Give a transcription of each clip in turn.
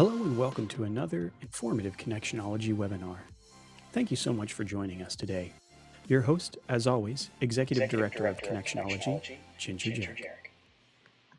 Hello and welcome to another informative Connectionology webinar. Thank you so much for joining us today. Your host, as always, Executive, Executive Director, Director, of Connectionology, Connectionology Ginger, Ginger Jarek.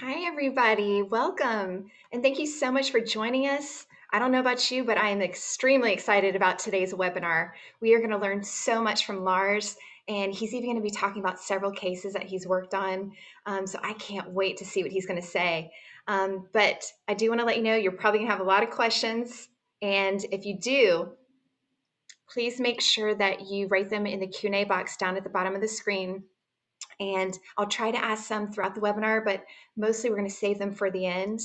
Hi, everybody. Welcome. And thank you so much for joining us. I don't know about you, but I am extremely excited about today's webinar. We are going to learn so much from Lars, and he's even going to be talking about several cases that he's worked on. Um, so I can't wait to see what he's going to say. Um, but I do want to let you know you're probably going to have a lot of questions. And if you do, please make sure that you write them in the Q&A box down at the bottom of the screen. And I'll try to ask some throughout the webinar, but mostly we're going to save them for the end.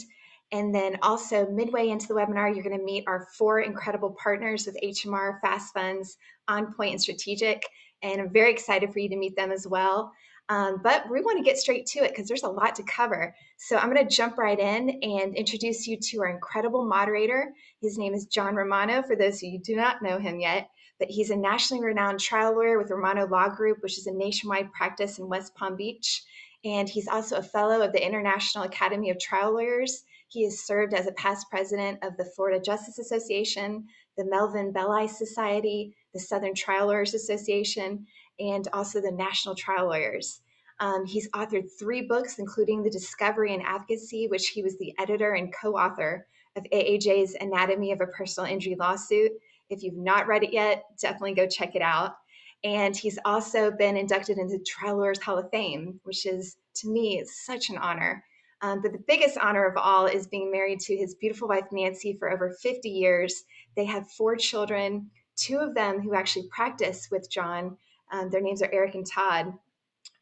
And then also midway into the webinar, you're going to meet our four incredible partners with HMR, Fast Funds, OnPoint, and Stratejic. And I'm very excited for you to meet them as well. Um, but we want to get straight to it because there's a lot to cover. So I'm going to jump right in and introduce you to our incredible moderator. His name is John Romano, for those of you who do not know him yet. But he's a nationally renowned trial lawyer with Romano Law Group, which is a nationwide practice in West Palm Beach. And he's also a fellow of the International Academy of Trial Lawyers. He has served as a past president of the Florida Justice Association, the Melvin Belli Society, the Southern Trial Lawyers Association, and also the National Trial Lawyers. Um, he's authored three books, including The Discovery and Advocacy, which he was the editor and co author of AAJ's Anatomy of a Personal Injury Lawsuit. If you've not read it yet, definitely go check it out. And he's also been inducted into Trial Lawyers Hall of Fame, which is, to me, such an honor. Um, but the biggest honor of all is being married to his beautiful wife, Nancy, for over 50 years. They have four children, two of them who actually practice with John. Um, their names are Eric and Todd.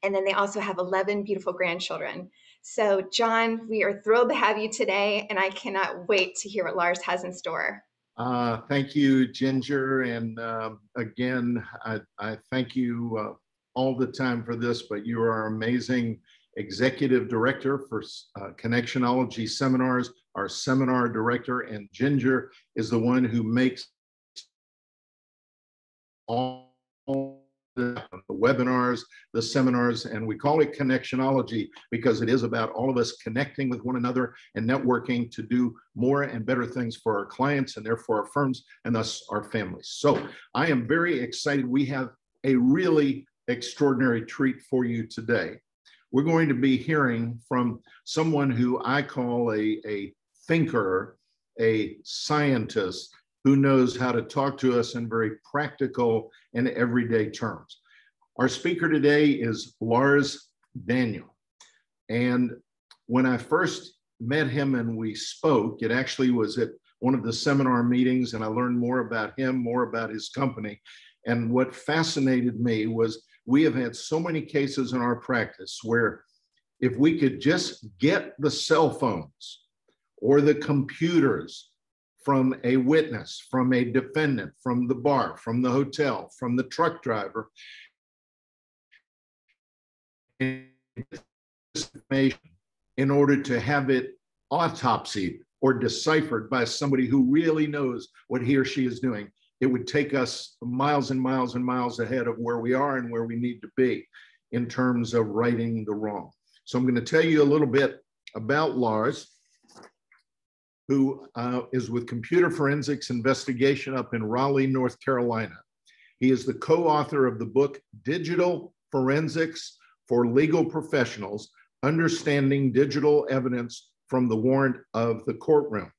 And then they also have 11 beautiful grandchildren. So, John, we are thrilled to have you today, and I cannot wait to hear what Lars has in store. Uh, thank you, Ginger. And uh, again, I, I, thank you uh, all the time for this, but you are amazing executive director for uh, Connectionology seminars, our seminar director, and Ginger is the one who makes all the webinars, the seminars, and we call it connectionology because it is about all of us connecting with one another and networking to do more and better things for our clients and therefore our firms and thus our families. So I am very excited. We have a really extraordinary treat for you today. We're going to be hearing from someone who I call a, a thinker, a scientist, who knows how to talk to us in very practical and everyday terms. Our speaker today is Lars Daniel. And when I first met him and we spoke, it actually was at one of the seminar meetings, and I learned more about him, more about his company. And what fascinated me was we have had so many cases in our practice where if we could just get the cell phones or the computers from a witness, from a defendant, from the bar, from the hotel, from the truck driver. Information In order to have it autopsied or deciphered by somebody who really knows what he or she is doing, it would take us miles and miles and miles ahead of where we are and where we need to be in terms of righting the wrong. So I'm going to tell you a little bit about Lars who uh, is with Computer Forensics Investigation up in Raleigh, North Carolina. He is the co author of the book Digital Forensics for Legal Professionals Understanding Digital Evidence from the Warrant of the Courtroom.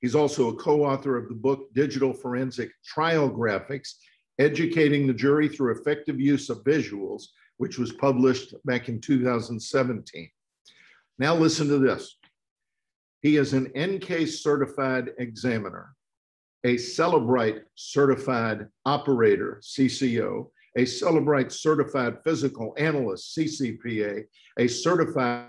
He's also a co author of the book Digital Forensic Trial Graphics Educating the Jury Through Effective Use of Visuals, which was published back in 2017. Now, listen to this. He is an EnCase certified examiner, a Cellebrite certified operator, CCO, a Cellebrite certified physical analyst, CCPA, a certified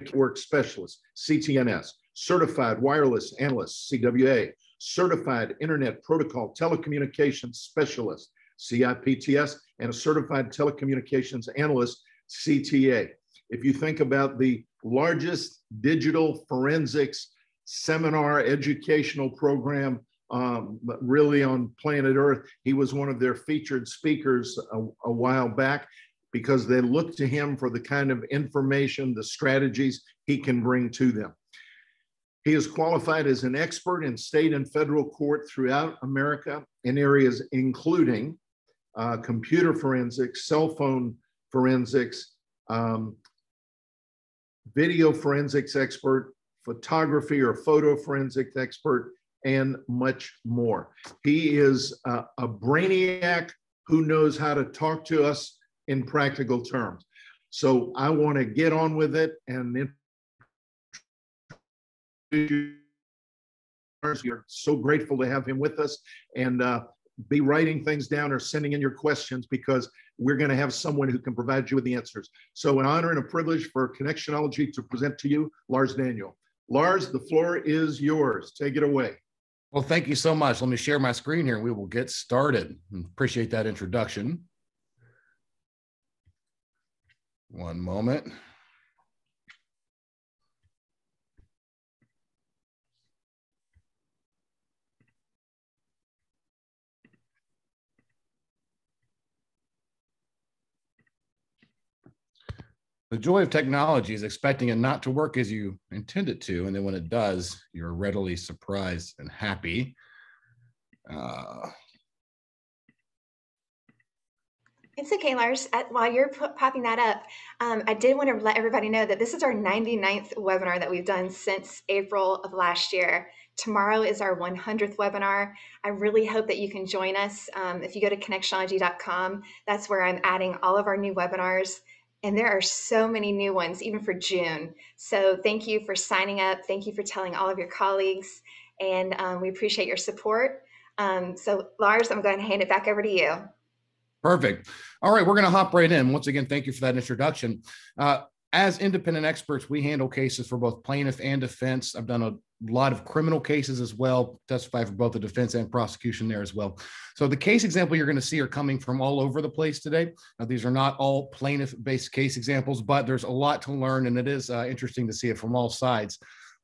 network specialist, CTNS, certified wireless analyst, CWA, certified internet protocol telecommunications specialist, CIPTS, and a certified telecommunications analyst, CTA if you think about the largest digital forensics seminar educational program um, really on planet Earth, he was one of their featured speakers a, a while back. because they look to him for the kind of information, the strategies he can bring to them. He is qualified as an expert in state and federal court throughout America in areas including uh, computer forensics, cell phone forensics, um, video forensics expert, photography or photo forensics expert, and much more. He is a, a brainiac who knows how to talk to us in practical terms. So I want to get on with it and we're so grateful to have him with us and uh, be writing things down or sending in your questions because we're going to have someone who can provide you with the answers. So an honor and a privilege for Connectionology to present to you Lars Daniel. Lars, the floor is yours. Take it away. Well, thank you so much. Let me share my screen here we will get started. Appreciate that introduction. One moment. The joy of technology is expecting it not to work as you intend it to. And then when it does, you're readily surprised and happy. Uh, it's okay, Lars. While you're popping that up, um, I did want to let everybody know that this is our 99th webinar that we've done since April of last year. Tomorrow is our 100th webinar. I really hope that you can join us. Um, if you go to connectionology.com, that's where I'm adding all of our new webinars. And there are so many new ones, even for June. So thank you for signing up. Thank you for telling all of your colleagues. And um, we appreciate your support. Um, so, Lars, I'm going to hand it back over to you. Perfect. All right, we're going to hop right in. Once again, thank you for that introduction. Uh, as independent experts, we handle cases for both plaintiff and defense. I've done a lot of criminal cases as well, testify for both the defense and prosecution there as well. So the case example you're going to see are coming from all over the place today. Now, these are not all plaintiff based case examples, but there's a lot to learn and it is uh, interesting to see it from all sides.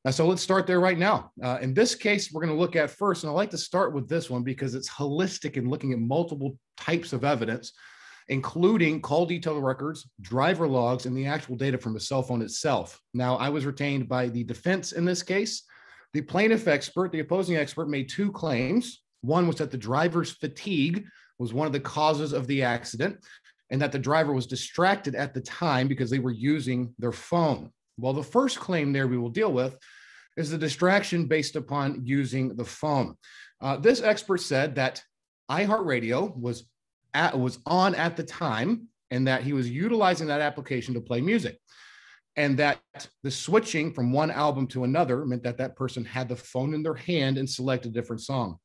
Uh, so let's start there right now. Uh, in this case, we're going to look at first, and I like to start with this one because it's holistic in looking at multiple types of evidence including call detail records, driver logs, and the actual data from the cell phone itself. Now, I was retained by the defense in this case. The plaintiff expert, the opposing expert, made two claims. One was that the driver's fatigue was one of the causes of the accident, and that the driver was distracted at the time because they were using their phone. Well, the first claim there we will deal with is the distraction based upon using the phone. Uh, this expert said that iHeartRadio was was on at the time and that he was utilizing that application to play music and that the switching from one album to another meant that that person had the phone in their hand and selected a different song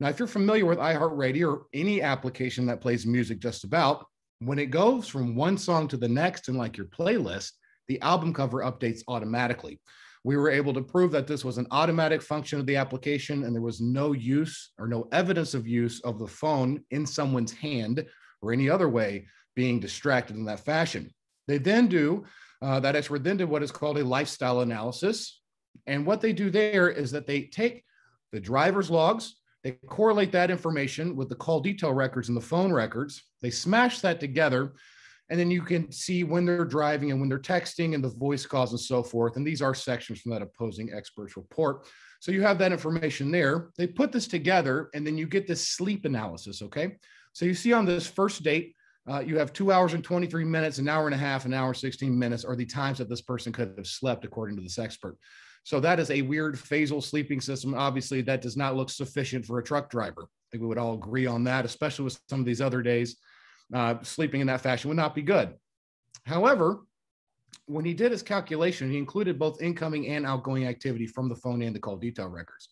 now if you're familiar with iheartradio or any application that plays music just about when it goes from one song to the next in like your playlist the album cover updates automatically we were able to prove that this was an automatic function of the application and there was no use or no evidence of use of the phone in someone's hand or any other way being distracted in that fashion. They then do, uh, that expert then did what is called a lifestyle analysis. And what they do there is that they take the driver's logs, they correlate that information with the call detail records and the phone records, they smash that together and then you can see when they're driving and when they're texting and the voice calls and so forth. And these are sections from that opposing experts report. So you have that information there. They put this together and then you get this sleep analysis. Okay. So you see on this first date, uh, you have two hours and 23 minutes, an hour and a half, an hour 16 minutes are the times that this person could have slept, according to this expert. So that is a weird phasal sleeping system. Obviously, that does not look sufficient for a truck driver. I think we would all agree on that, especially with some of these other days uh, sleeping in that fashion would not be good. However, when he did his calculation, he included both incoming and outgoing activity from the phone and the call detail records.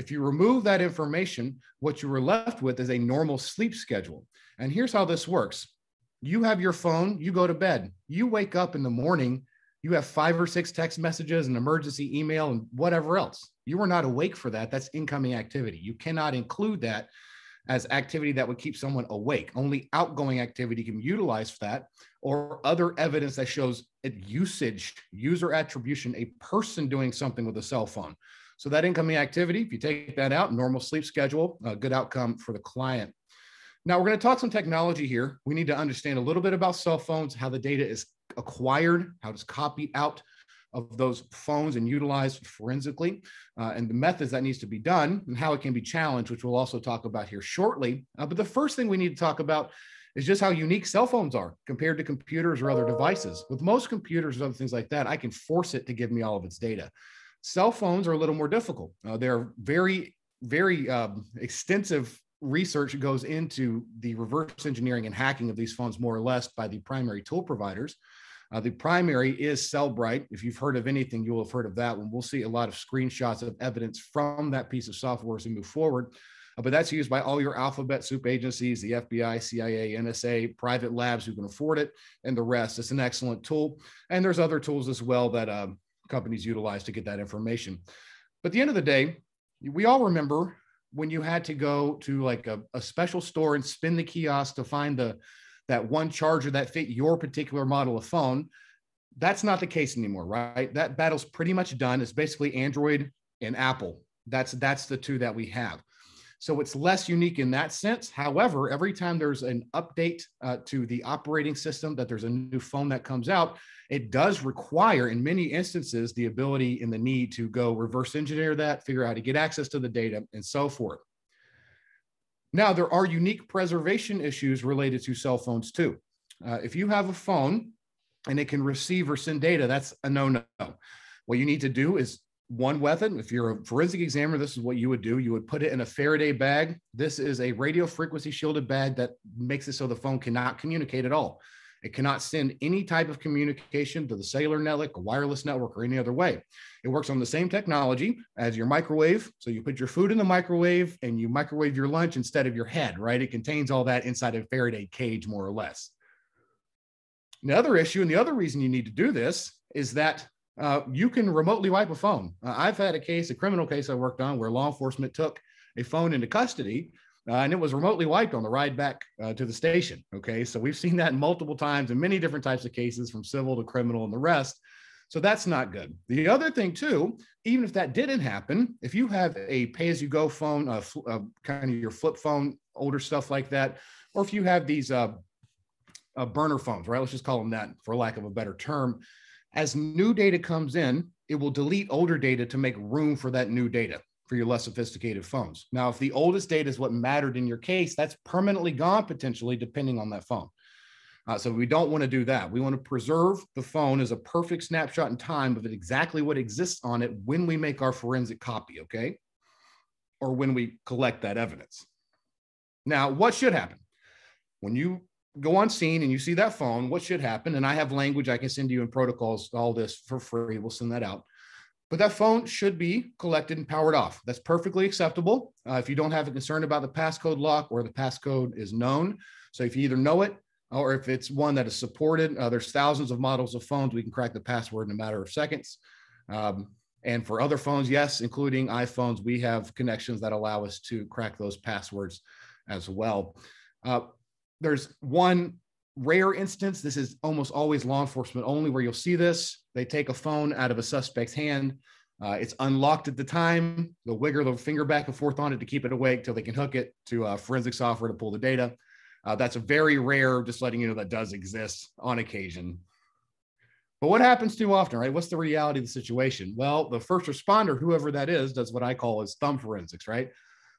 If you remove that information, what you were left with is a normal sleep schedule. And here's how this works you have your phone, you go to bed, you wake up in the morning, you have five or six text messages, an emergency email, and whatever else. You were not awake for that. That's incoming activity. You cannot include that as activity that would keep someone awake. Only outgoing activity can be utilized for that, or other evidence that shows usage, user attribution, a person doing something with a cell phone. So that incoming activity, if you take that out, normal sleep schedule, a good outcome for the client. Now we're going to talk some technology here. We need to understand a little bit about cell phones, how the data is acquired, how it's copied out of those phones and utilized forensically, uh, and the methods that needs to be done and how it can be challenged, which we'll also talk about here shortly. Uh, but the first thing we need to talk about is just how unique cell phones are compared to computers or other devices. With most computers and other things like that, I can force it to give me all of its data. Cell phones are a little more difficult. Uh, they're very, very um, extensive research goes into the reverse engineering and hacking of these phones more or less by the primary tool providers. Uh, the primary is Cellebrite. If you've heard of anything, you will have heard of that one. We'll see a lot of screenshots of evidence from that piece of software as we move forward. Uh, but that's used by all your alphabet soup agencies, the FBI, CIA, NSA, private labs who can afford it, and the rest. It's an excellent tool. And there's other tools as well that uh, companies utilize to get that information. But at the end of the day, we all remember when you had to go to like a, a special store and spin the kiosk to find the that one charger that fit your particular model of phone. That's not the case anymore, right? That battle's pretty much done. It's basically Android and Apple. That's that's the two that we have. So it's less unique in that sense. However, every time there's an update uh, to the operating system, that there's a new phone that comes out, it does require, in many instances, the ability and the need to go reverse engineer that, figure out how to get access to the data, and so forth. Now, there are unique preservation issues related to cell phones too. Uh, if you have a phone and it can receive or send data, that's a no no. What you need to do is one weapon. If you're a forensic examiner, this is what you would do. You would put it in a Faraday bag. This is a radio frequency shielded bag that makes it so the phone cannot communicate at all. It cannot send any type of communication to the cellular network, a wireless network, or any other way. It works on the same technology as your microwave. So you put your food in the microwave and you microwave your lunch instead of your head, right? It contains all that inside a Faraday cage, more or less. The other issue, and the other reason you need to do this is that uh, you can remotely wipe a phone. Uh, I've had a case, a criminal case I worked on, where law enforcement took a phone into custody uh, and it was remotely wiped on the ride back uh, to the station. Okay, so we've seen that multiple times in many different types of cases, from civil to criminal and the rest. So that's not good. The other thing too, even if that didn't happen, if you have a pay-as-you-go phone, uh, uh, kind of your flip phone, older stuff like that, or if you have these uh, uh, burner phones, right? Let's just call them that for lack of a better term. As new data comes in, it will delete older data to make room for that new data for your less sophisticated phones. Now, if the oldest data is what mattered in your case, that's permanently gone potentially depending on that phone. Uh, so we don't want to do that. We want to preserve the phone as a perfect snapshot in time of exactly what exists on it when we make our forensic copy, okay? Or when we collect that evidence. Now, what should happen? When you go on scene and you see that phone, what should happen? And I have language I can send you in protocols, all this for free. We'll send that out but that phone should be collected and powered off. That's perfectly acceptable uh, if you don't have a concern about the passcode lock or the passcode is known. So if you either know it or if it's one that is supported, uh, there's thousands of models of phones. We can crack the password in a matter of seconds. Um, and for other phones, yes, including iPhones, we have connections that allow us to crack those passwords as well. Uh, there's one rare instance. This is almost always law enforcement only where you'll see this. They take a phone out of a suspect's hand. Uh, it's unlocked at the time. They'll wiggle their finger back and forth on it to keep it awake till they can hook it to uh, forensic software to pull the data. Uh, that's a very rare, just letting you know that does exist on occasion. But what happens too often, right? What's the reality of the situation? Well, the first responder, whoever that is, does what I call is thumb forensics, right?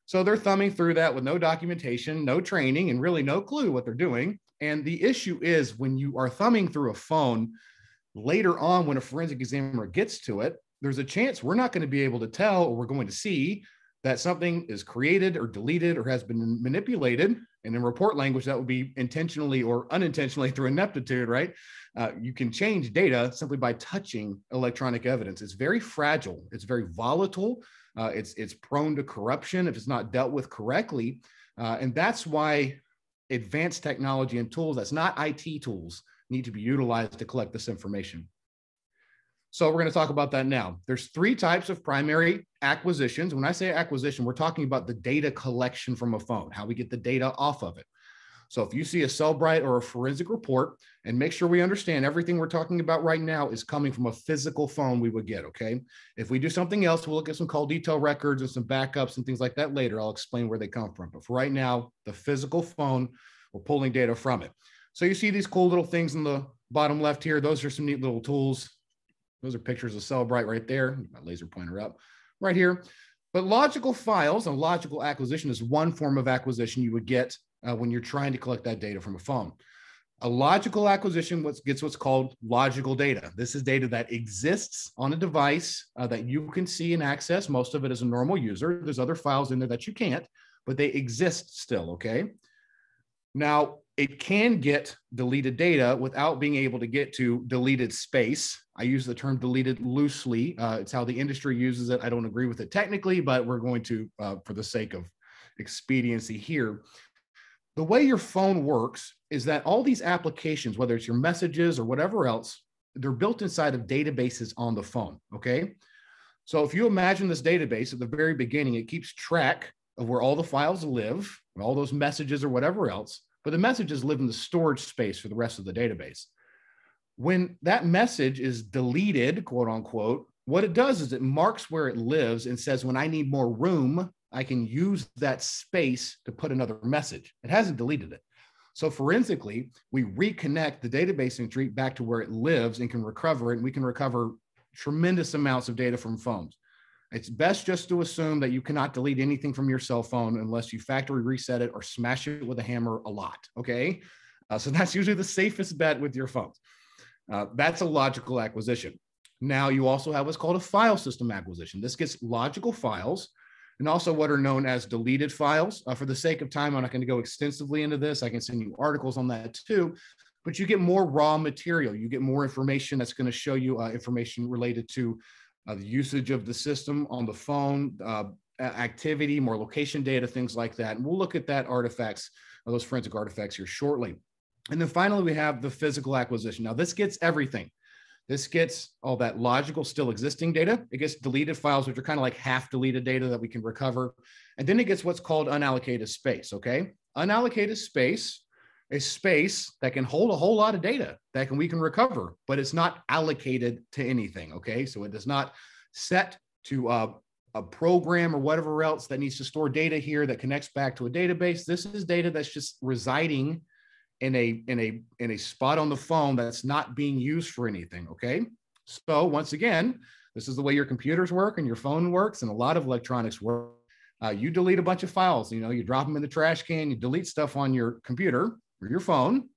So they're thumbing through that with no documentation, no training, and really no clue what they're doing. And the issue is when you are thumbing through a phone, later on, when a forensic examiner gets to it, there's a chance we're not going to be able to tell or we're going to see that something is created or deleted or has been manipulated. And in report language, that would be intentionally or unintentionally through ineptitude, right? Uh, you can change data simply by touching electronic evidence. It's very fragile, it's very volatile, uh, it's, it's prone to corruption if it's not dealt with correctly. Uh, and that's why advanced technology and tools that's not IT tools need to be utilized to collect this information. So we're going to talk about that now. There's three types of primary acquisitions. When I say acquisition, we're talking about the data collection from a phone, how we get the data off of it. So if you see a Cellebrite or a forensic report, and make sure we understand everything we're talking about right now is coming from a physical phone we would get, okay? If we do something else, we'll look at some call detail records and some backups and things like that later. I'll explain where they come from. But for right now, the physical phone, we're pulling data from it. So you see these cool little things in the bottom left here. Those are some neat little tools. Those are pictures of Cellebrite right there. My laser pointer up right here. But logical files and logical acquisition is one form of acquisition you would get uh, when you're trying to collect that data from a phone. A logical acquisition gets what's called logical data. This is data that exists on a device uh, that you can see and access. Most of it as a normal user. There's other files in there that you can't, but they exist still, okay? Now, it can get deleted data without being able to get to deleted space. I use the term deleted loosely. Uh, it's how the industry uses it. I don't agree with it technically, but we're going to, uh, for the sake of expediency here. The way your phone works is that all these applications, whether it's your messages or whatever else, they're built inside of databases on the phone. Okay. So if you imagine this database at the very beginning, it keeps track of where all the files live, all those messages or whatever else but the messages live in the storage space for the rest of the database. When that message is deleted, quote unquote, what it does is it marks where it lives and says, when I need more room, I can use that space to put another message. It hasn't deleted it. So forensically, we reconnect the database entry back to where it lives and can recover it. And we can recover tremendous amounts of data from phones. It's best just to assume that you cannot delete anything from your cell phone unless you factory reset it or smash it with a hammer a lot. Okay. Uh, so that's usually the safest bet with your phones. Uh, that's a logical acquisition. Now you also have what's called a file system acquisition. This gets logical files and also what are known as deleted files. Uh, for the sake of time, I'm not going to go extensively into this. I can send you articles on that too, but you get more raw material. You get more information that's going to show you uh, information related to uh, the usage of the system on the phone, uh, activity, more location data, things like that. And we'll look at that artifacts, uh, those forensic artifacts here shortly. And then finally, we have the physical acquisition. Now, this gets everything. This gets all that logical, still existing data. It gets deleted files, which are kind of like half deleted data that we can recover. And then it gets what's called unallocated space. Okay. Unallocated space a space that can hold a whole lot of data that can we can recover, but it's not allocated to anything. Okay, so it does not set to a program or whatever else that needs to store data here that connects back to a database. This is data that's just residing in a in a in a spot on the phone that's not being used for anything. Okay, so once again, this is the way your computers work and your phone works, and a lot of electronics work. Uh, you delete a bunch of files. You know, you drop them in the trash can. You delete stuff on your computer or your phone,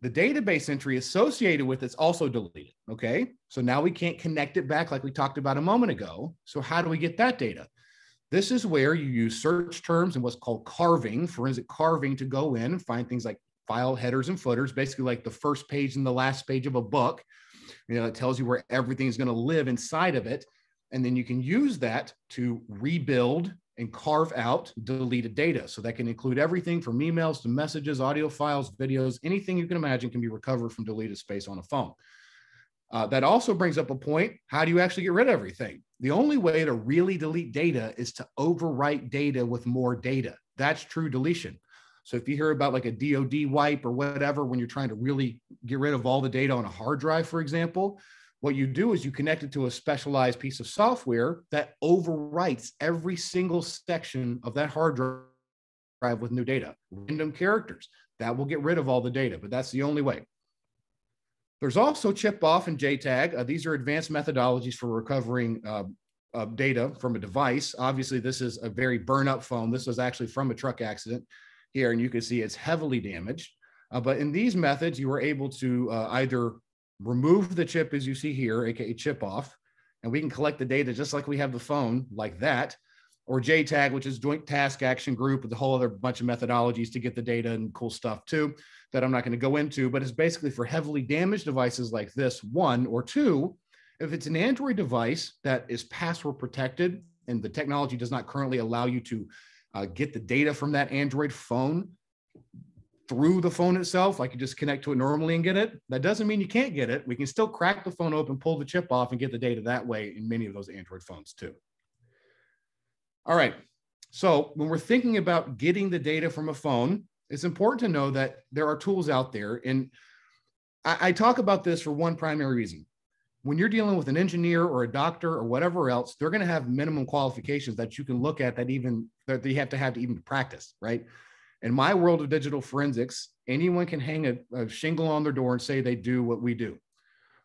the database entry associated with it's also deleted. Okay. So now we can't connect it back like we talked about a moment ago. So, how do we get that data? This is where you use search terms and what's called carving, forensic carving, to go in and find things like file headers and footers, basically like the first page and the last page of a book. You know, it tells you where everything is going to live inside of it. And then you can use that to rebuild and carve out deleted data. So that can include everything from emails to messages, audio files, videos, anything you can imagine can be recovered from deleted space on a phone. Uh, that also brings up a point. How do you actually get rid of everything? The only way to really delete data is to overwrite data with more data. That's true deletion. So if you hear about like a DoD wipe or whatever, when you're trying to really get rid of all the data on a hard drive, for example, what you do is you connect it to a specialized piece of software that overwrites every single section of that hard drive with new data, random characters. That will get rid of all the data, but that's the only way. There's also chip off and JTAG. Uh, these are advanced methodologies for recovering uh, uh, data from a device. Obviously, this is a very burn up phone. This was actually from a truck accident here, and you can see it's heavily damaged. Uh, but in these methods, you were able to uh, either remove the chip as you see here, aka chip off, and we can collect the data just like we have the phone, like that. Or JTAG, which is Joint Task Action Group, with a whole other bunch of methodologies to get the data and cool stuff too, that I'm not going to go into. But it's basically for heavily damaged devices like this, one or two. If it's an Android device that is password protected and the technology does not currently allow you to uh, get the data from that Android phone, through the phone itself, like you just connect to it normally and get it. That doesn't mean you can't get it. We can still crack the phone open, pull the chip off, and get the data that way in many of those Android phones too. All right. So when we're thinking about getting the data from a phone, it's important to know that there are tools out there. And I, I talk about this for one primary reason. When you're dealing with an engineer or a doctor or whatever else, they're going to have minimum qualifications that you can look at that even that they have to have to even practice, right? In my world of digital forensics, anyone can hang a, a shingle on their door and say they do what we do.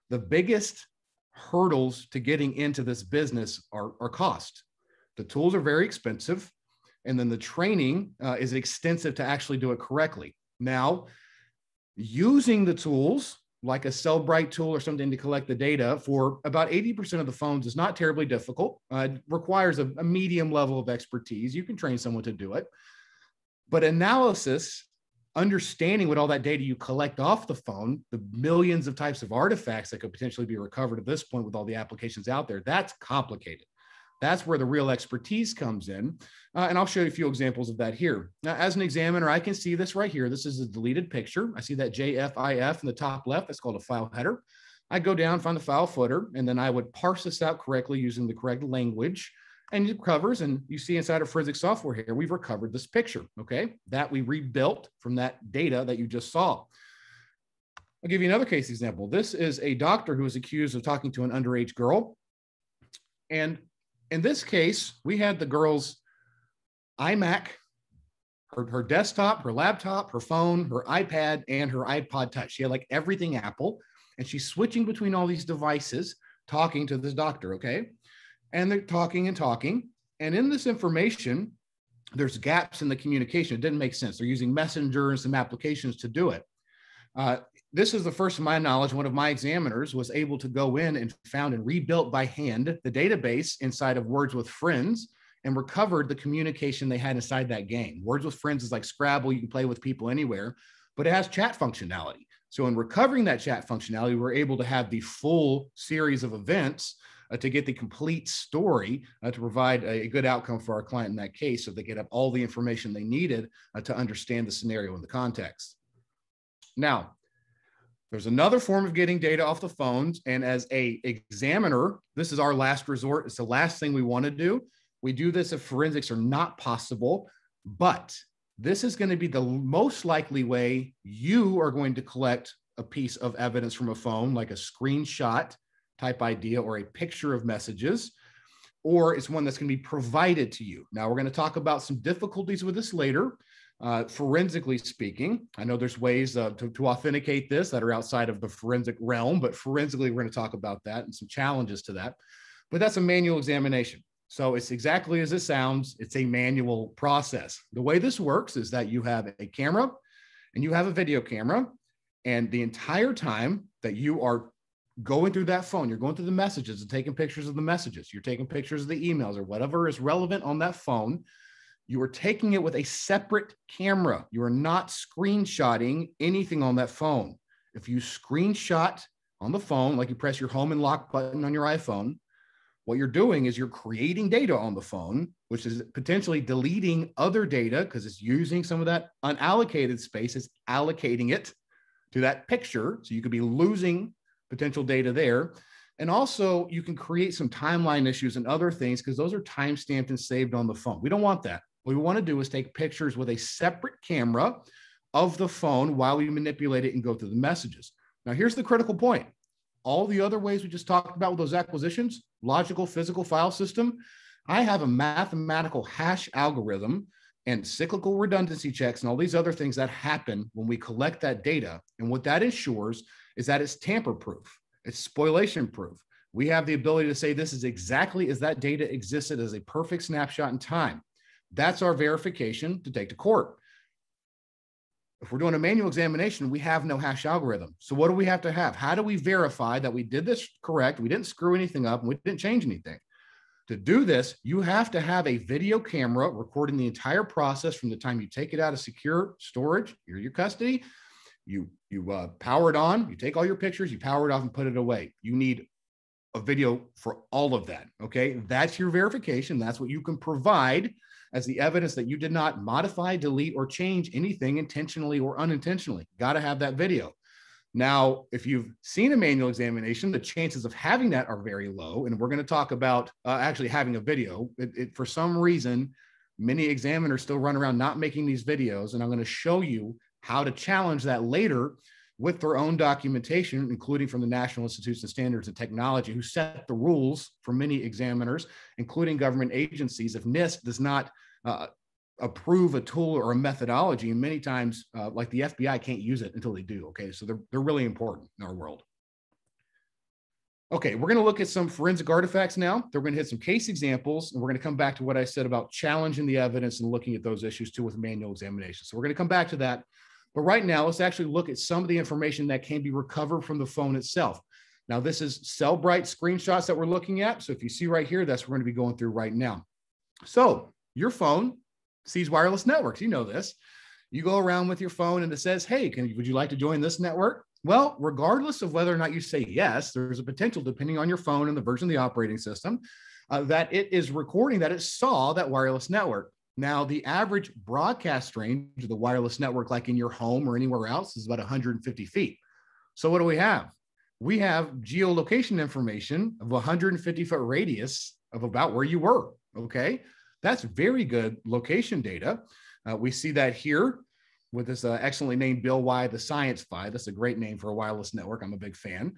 The biggest hurdles to getting into this business are, are cost. The tools are very expensive, and then the training uh, is extensive to actually do it correctly. Now, using the tools like a Cellebrite tool or something to collect the data for about 80% of the phones is not terribly difficult. Uh, it requires a, a medium level of expertise. You can train someone to do it. But analysis, understanding what all that data you collect off the phone, the millions of types of artifacts that could potentially be recovered at this point with all the applications out there, that's complicated. That's where the real expertise comes in. Uh, and I'll show you a few examples of that here. Now, as an examiner, I can see this right here. This is a deleted picture. I see that JFIF in the top left. That's called a file header. I go down, find the file footer, and then I would parse this out correctly using the correct language and it covers. And you see inside of forensic software here, we've recovered this picture, okay, that we rebuilt from that data that you just saw. I'll give you another case example. This is a doctor who was accused of talking to an underage girl. And in this case, we had the girl's iMac, her, her desktop, her laptop, her phone, her iPad, and her iPod Touch. She had like everything Apple, and she's switching between all these devices, talking to this doctor. Okay. And they're talking and talking. And in this information, there's gaps in the communication. It didn't make sense. They're using Messenger and some applications to do it. Uh, this is the first of my knowledge. One of my examiners was able to go in and found and rebuilt by hand the database inside of Words with Friends and recovered the communication they had inside that game. Words with Friends is like Scrabble, you can play with people anywhere, but it has chat functionality. So, in recovering that chat functionality, we're able to have the full series of events uh, to get the complete story uh, to provide a, a, good outcome for our client in that case so they get up all the information they needed uh, to understand the scenario and the context. Now, there's another form of getting data off the phones. And as a examiner, this is our last resort. It's the last thing we want to do. We do this if forensics are not possible, but this is going to be the most likely way you are going to collect a piece of evidence from a phone, like a screenshot type idea or a picture of messages, or it's one that's going to be provided to you. Now, we're going to talk about some difficulties with this later. Uh, forensically speaking, I know there's ways uh, to, to authenticate this that are outside of the forensic realm, but forensically, we're going to talk about that and some challenges to that. But that's a manual examination. So it's exactly as it sounds. It's a manual process. The way this works is that you have a camera and you have a video camera. And the entire time that you are going through that phone, you're going through the messages and taking pictures of the messages, you're taking pictures of the emails or whatever is relevant on that phone you are taking it with a separate camera. You are not screenshotting anything on that phone. If you screenshot on the phone, like you press your home and lock button on your iPhone, what you're doing is you're creating data on the phone, which is potentially deleting other data because it's using some of that unallocated space, it's allocating it to that picture. So you could be losing potential data there. And also, you can create some timeline issues and other things because those are time stamped and saved on the phone. We don't want that. What we want to do is take pictures with a separate camera of the phone while we manipulate it and go through the messages. Now, here's the critical point. All the other ways we just talked about with those acquisitions, logical, physical file system, I have a mathematical hash algorithm and cyclical redundancy checks and all these other things that happen when we collect that data. And what that ensures is that it's tamper proof, it's spoliation proof. We have the ability to say this is exactly as that data existed as a perfect snapshot in time. That's our verification to take to court. If we're doing a manual examination, we have no hash algorithm. So what do we have to have? How do we verify that we did this correct? We didn't screw anything up and we didn't change anything. To do this, you have to have a video camera recording the entire process from the time you take it out of secure storage, you're your custody, you you uh, power it on, you take all your pictures, you power it off and put it away. You need a video for all of that. Okay, that's your verification. That's what you can provide as the evidence that you did not modify, delete, or change anything intentionally or unintentionally. Got to have that video. Now, if you've seen a manual examination, the chances of having that are very low. And we're going to talk about uh, actually having a video. It, it, for some reason, Many examiners still run around not making these videos, and I'm going to show you how to challenge that later with their own documentation, including from the National Institutes of Standards and Technology, who set the rules for many examiners, including government agencies. If NIST does not uh, approve a tool or a methodology, and many times, uh, like the FBI, can't use it until they do. Okay, so they're they're really important in our world. Okay, we're going to look at some forensic artifacts now. We're going to hit some case examples, and we're going to come back to what I said about challenging the evidence and looking at those issues too with manual examination. So we're going to come back to that. But right now, let's actually look at some of the information that can be recovered from the phone itself. Now, this is Cellebrite screenshots that we're looking at. So if you see right here, that's what we're going to be going through right now. So your phone sees wireless networks. You know this. You go around with your phone and it says, hey, can, would you like to join this network? Well, regardless of whether or not you say yes, there's a potential, depending on your phone and the version of the operating system, uh, that it is recording that it saw that wireless network. Now, the average broadcast range of the wireless network, like in your home or anywhere else, is about 150 feet. So, what do we have? We have geolocation information of 150 foot radius of about where you were. Okay. That's very good location data. Uh, we see that here with this uh, excellently named Bill Wi, the Science Fi. That's a great name for a wireless network. I'm a big fan.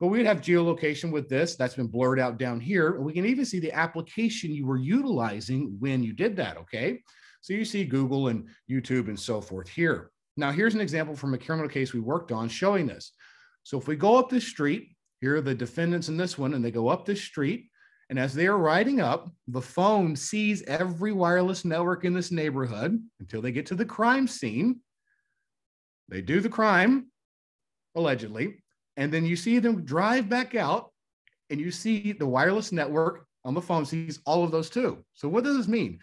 But we'd have geolocation with this. That's been blurred out down here. And we can even see the application you were utilizing when you did that. Okay. So you see Google and YouTube and so forth here. Now, here's an example from a criminal case we worked on showing this. So if we go up this street, here are the defendants in this one, and they go up this street. And as they are riding up, the phone sees every wireless network in this neighborhood until they get to the crime scene. They do the crime, allegedly, and then you see them drive back out and you see the wireless network on the phone sees all of those too. So, what does this mean?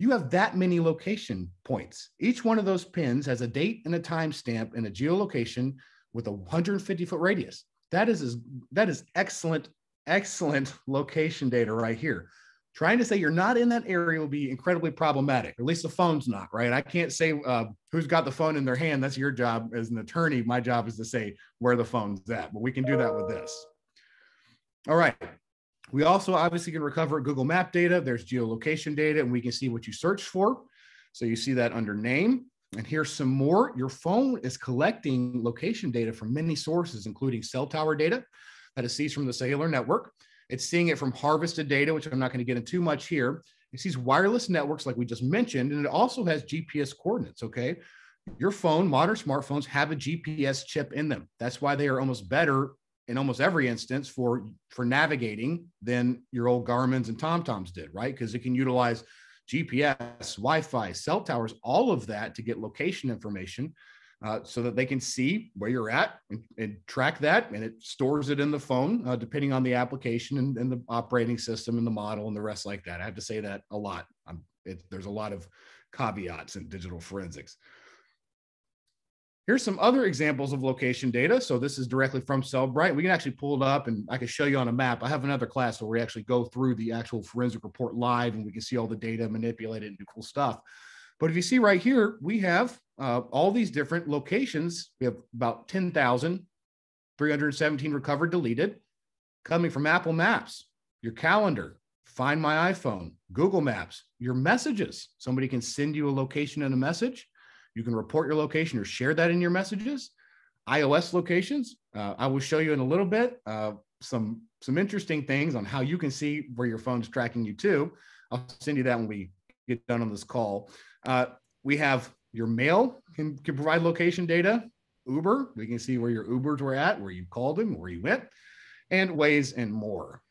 You have that many location points. Each one of those pins has a date and a timestamp and a geolocation with a 150 foot radius. That is, that is excellent excellent location data right here. Trying to say you're not in that area will be incredibly problematic, at least the phone's not, right? I can't say uh, who's got the phone in their hand. That's your job as an attorney. My job is to say where the phone's at, but we can do that with this. All right. We also obviously can recover Google Map data. There's geolocation data, and we can see what you searched for. So you see that under name. And here's some more. Your phone is collecting location data from many sources, including cell tower data, that it sees from the cellular network. It's seeing it from harvested data, which I'm not going to get into too much here. It sees wireless networks, like we just mentioned, and it also has GPS coordinates. Okay. Your phone, modern smartphones have a GPS chip in them. That's why they are almost better in almost every instance for for navigating than your old Garmin's and TomToms did, right? Because it can utilize GPS, Wi-Fi, cell towers, all of that to get location information uh, so that they can see where you're at and, and, track that. And it stores it in the phone, uh, depending on the application and, and, the operating system and the model and the rest like that. I have to say that a lot. It, there's a lot of caveats in digital forensics. Here's some other examples of location data. So this is directly from Cellebrite. We can actually pull it up and I can show you on a map. I have another class where we actually go through the actual forensic report live and we can see all the data, manipulate it, and do cool stuff. But if you see right here, we have uh, all these different locations. We have about 10,317 recovered deleted coming from Apple Maps, your calendar, Find My iPhone, Google Maps, your messages. Somebody can send you a location and a message. You can report your location or share that in your messages. iOS locations. Uh, I will show you in a little bit uh, some some interesting things on how you can see where your phone's tracking you to. I'll send you that when we get done on this call. Uh, we have your mail can, can provide location data. Uber, we can see where your Ubers were at, where you called them, where you went, and Waze and more.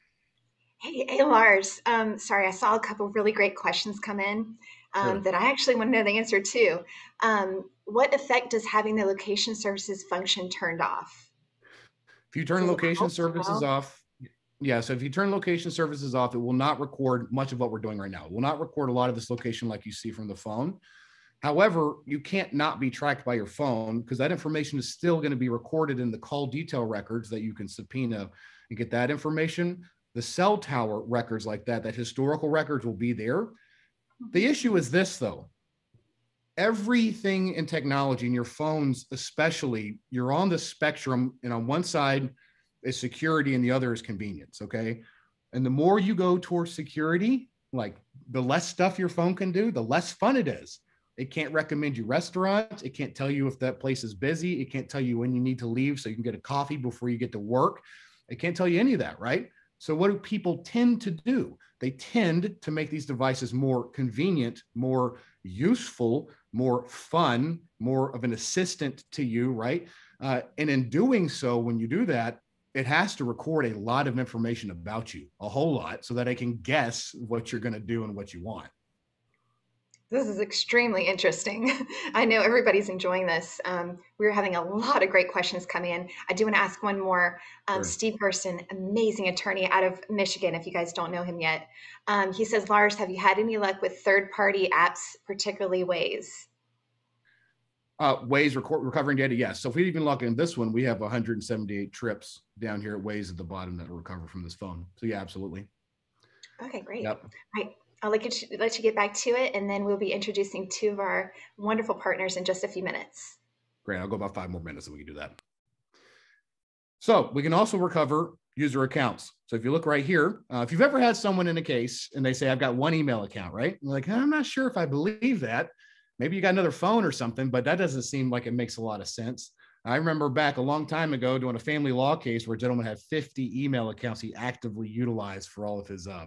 Hey, hey Lars. Um, sorry, I saw a couple really great questions come in um, sure. that I actually want to know the answer to. Um, what effect does having the location services function turned off? If you turn does location services off, yeah, so if you turn location services off, it will not record much of what we're doing right now. It will not record a lot of this location like you see from the phone. However, you can't not be tracked by your phone because that information is still going to be recorded in the call detail records that you can subpoena and get that information. The cell tower records like that, that historical records will be there. The mm-hmm. issue is this though. Everything in technology, in your phones especially, you're on the spectrum, and on one side, is security and the other is convenience. Okay. And the more you go towards security, like the less stuff your phone can do, the less fun it is. It can't recommend you restaurants. It can't tell you if that place is busy. It can't tell you when you need to leave so you can get a coffee before you get to work. It can't tell you any of that, right? So, what do people tend to do? They tend to make these devices more convenient, more useful, more fun, more of an assistant to you, right? Uh, and in doing so, when you do that, it has to record a lot of information about you, a whole lot, so that I can guess what you're going to do and what you want. This is extremely interesting. I know everybody's enjoying this. Um, we're having a lot of great questions come in. I do want to ask one more. Um, sure. Steve Person, amazing attorney out of Michigan, if you guys don't know him yet. Um, he says, Lars, have you had any luck with third party apps, particularly Waze? Uh, Waze record, recovering data, yes. So if we even look in this one, we have 178 trips down here at Waze at the bottom that will recover from this phone. So yeah, absolutely. Okay, great. Yep. All right. I'll let you, let you get back to it, and then we'll be introducing two of our wonderful partners in just a few minutes. Great. I'll go about five more minutes and we can do that. So we can also recover user accounts. So if you look right here, uh, if you've ever had someone in a case and they say, I've got one email account, right? Like, I'm not sure if I believe that. Maybe you got another phone or something, but that doesn't seem like it makes a lot of sense. I remember back a long time ago doing a family law case where a gentleman had 50 email accounts he actively utilized for all of his uh,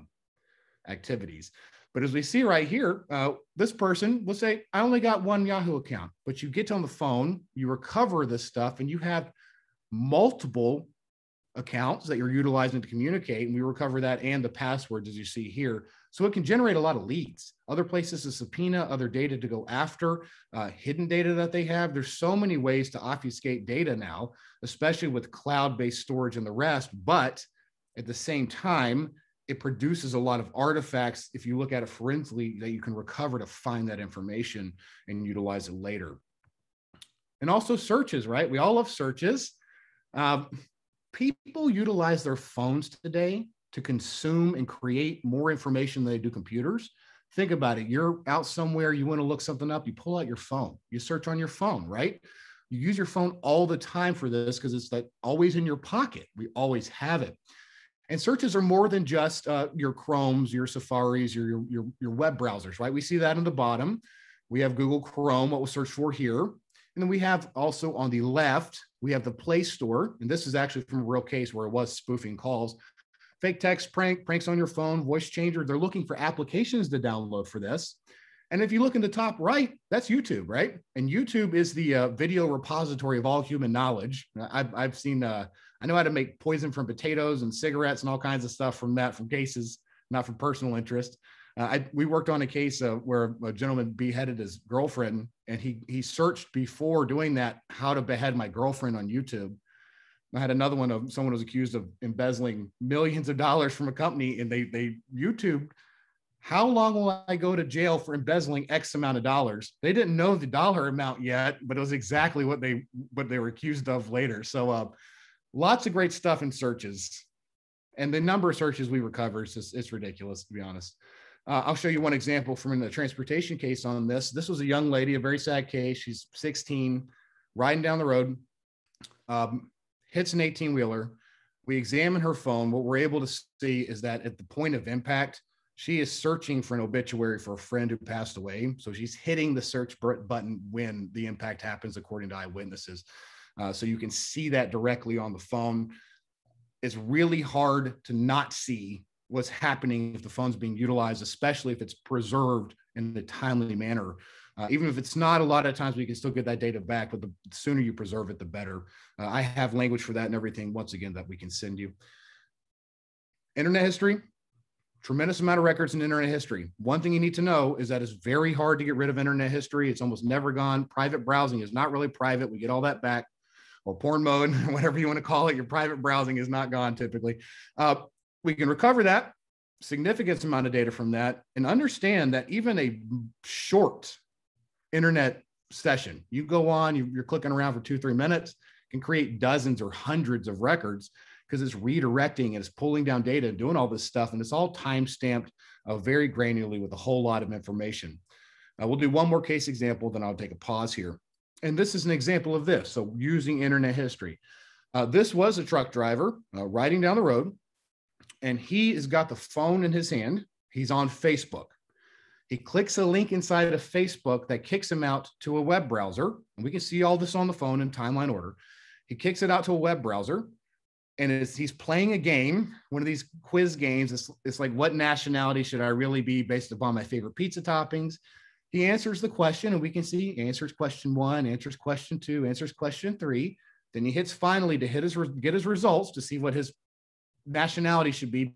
activities. But as we see right here, uh, this person will say, I only got one Yahoo account, but you get on the phone, you recover this stuff, and you have multiple accounts that you're utilizing to communicate. And we recover that and the passwords, as you see here. So it can generate a lot of leads. Other places to subpoena, other data to go after, uh, hidden data that they have. There's so many ways to obfuscate data now, especially with cloud based storage and the rest. But at the same time, it produces a lot of artifacts if you look at it forensically that you can recover to find that information and utilize it later and also searches right we all love searches uh, people utilize their phones today to consume and create more information than they do computers think about it you're out somewhere you want to look something up you pull out your phone you search on your phone right you use your phone all the time for this because it's like always in your pocket we always have it and searches are more than just uh, your Chromes, your Safaris, your, your, your web browsers, right? We see that in the bottom. We have Google Chrome, what we'll search for here. And then we have also on the left, we have the Play Store. And this is actually from a real case where it was spoofing calls. Fake text, prank, pranks on your phone, voice changer. They're looking for applications to download for this. And if you look in the top right, that's YouTube, right? And YouTube is the uh, video repository of all human knowledge. I've, I've seen uh, I know how to make poison from potatoes and cigarettes and all kinds of stuff from that, from cases, not from personal interest. Uh, I, we worked on a case uh, where a gentleman beheaded his girlfriend, and he he searched before doing that how to behead my girlfriend on YouTube. I had another one of someone was accused of embezzling millions of dollars from a company, and they they YouTube. How long will I go to jail for embezzling X amount of dollars? They didn't know the dollar amount yet, but it was exactly what they what they were accused of later. So uh, lots of great stuff in searches. And the number of searches we recover is just, it's ridiculous, to be honest. Uh, I'll show you one example from the transportation case on this. This was a young lady, a very sad case. She's 16, riding down the road, um, hits an 18 wheeler. We examine her phone. What we're able to see is that at the point of impact, she is searching for an obituary for a friend who passed away. So she's hitting the search button when the impact happens, according to eyewitnesses. Uh, so you can see that directly on the phone. It's really hard to not see what's happening if the phone's being utilized, especially if it's preserved in a timely manner. Uh, even if it's not, a lot of times we can still get that data back, but the sooner you preserve it, the better. Uh, I have language for that and everything, once again, that we can send you. Internet history, tremendous amount of records in internet history. One thing you need to know is that it's very hard to get rid of internet history. It's almost never gone. Private browsing is not really private. We get all that back or porn mode, whatever you want to call it. Your private browsing is not gone typically. Uh, we can recover that significant amount of data from that and understand that even a short internet session, you go on, you, are clicking around for two, three minutes, can create dozens or hundreds of records because it's redirecting and it's pulling down data and doing all this stuff. And it's all time stamped uh, very granularly with a whole lot of information. Uh, we'll do one more case example, then I'll take a pause here and this is an example of this. So using internet history. Uh, this was a truck driver uh, riding down the road, and he has got the phone in his hand. He's on Facebook. He clicks a link inside of Facebook that kicks him out to a web browser. And we can see all this on the phone in timeline order. He kicks it out to a web browser and he's playing a game, one of these quiz games. It's, it's like, what nationality should I really be based upon my favorite pizza toppings? He answers the question, and we can see answers question one, answers question two, answers question three. Then he hits finally to hit his get his results to see what his nationality should be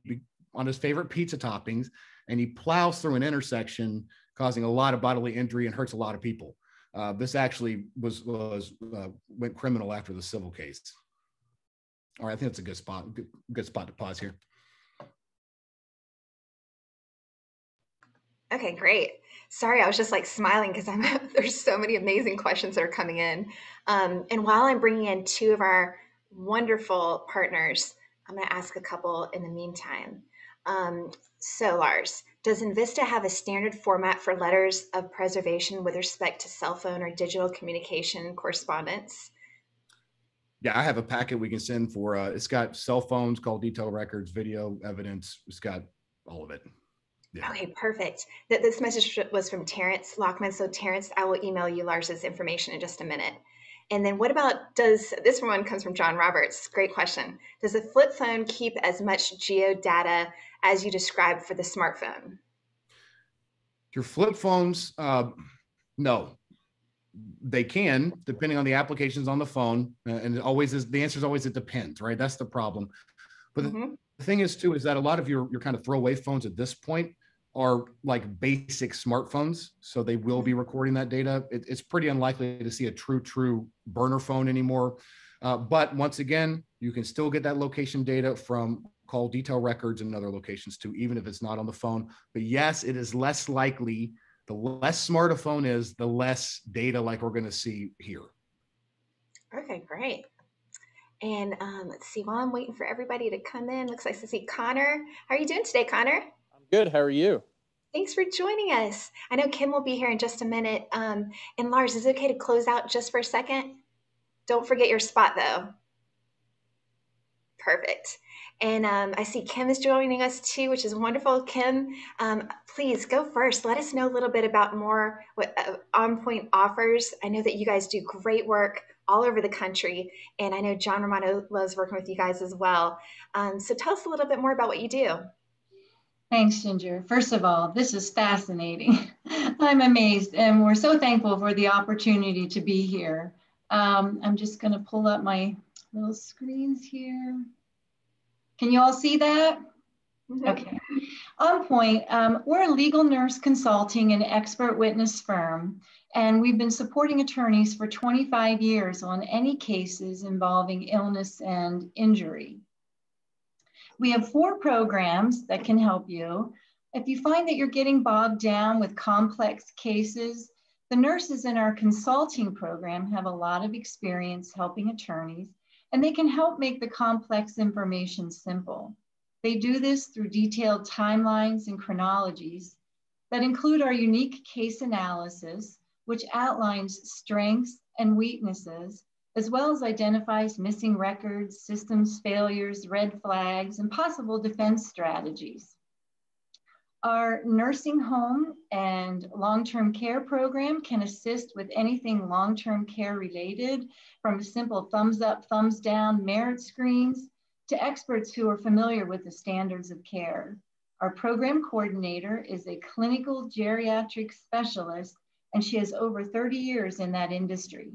on his favorite pizza toppings, and he plows through an intersection, causing a lot of bodily injury and hurts a lot of people. Uh, this actually was was uh, went criminal after the civil case. All right, I think that's a good spot. Good, good spot to pause here. Okay, great. Sorry, I was just like smiling because I'm there's so many amazing questions that are coming in. Um, and while I'm bringing in two of our wonderful partners, I'm going to ask a couple in the meantime. Um, so, Lars, does Envista have a standard format for letters of preservation with respect to cell phone or digital communication correspondence? Yeah, I have a packet we can send for. Uh, it's got cell phones, call detail records, video evidence. It's got all of it. Yeah. Okay, perfect. That this message was from Terrence Lockman. So Terrence, I will email you Lars's information in just a minute. And then what about does this one comes from John Roberts? Great question. Does a flip phone keep as much geo data as you described for the smartphone? Your flip phones, uh, no, they can depending on the applications on the phone uh, and it always is the answer is always it depends right that's the problem but mm-hmm. the thing is too is that a lot of your your kind of throwaway phones at this point are like basic smartphones so they will be mm-hmm. recording that data it, it's pretty unlikely to see a true true burner phone anymore uh, but once again you can still get that location data from call detail records and other locations too even if it's not on the phone but yes it is less likely the less smart a phone is, the less data like we're going to see here. Okay, great. And um, let's see, while I'm waiting for everybody to come in, looks like I see Connor. How are you doing today, Connor? I'm good. How are you? Thanks for joining us. I know Kim will be here in just a minute. Um, and Lars, is it okay to close out just for a second? Don't forget your spot though. Perfect. And um, I see Kim is joining us too, which is wonderful. Kim, um, please go first. Let us know a little bit about more what uh, On Point offers. I know that you guys do great work all over the country, and I know John Romano loves working with you guys as well. Um, so tell us a little bit more about what you do. Thanks, Ginger. First of all, this is fascinating. I'm amazed, and we're so thankful for the opportunity to be here. Um, I'm just going to pull up my little screens here. Can you all see that? Mm-hmm. Okay. On point, um, we're a legal nurse consulting and expert witness firm, and we've been supporting attorneys for 25 years on any cases involving illness and injury. We have four programs that can help you. If you find that you're getting bogged down with complex cases, the nurses in our consulting program have a lot of experience helping attorneys and they can help make the complex information simple. They do this through detailed timelines and chronologies that include our unique case analysis, which outlines strengths and weaknesses, as well as identifies missing records, systems failures, red flags, and possible defense strategies. Our nursing home and long-term care program can assist with anything long-term care related, from simple thumbs up, thumbs down merit screens to experts who are familiar with the standards of care. Our program coordinator is a clinical geriatric specialist, and she has over 30 years in that industry.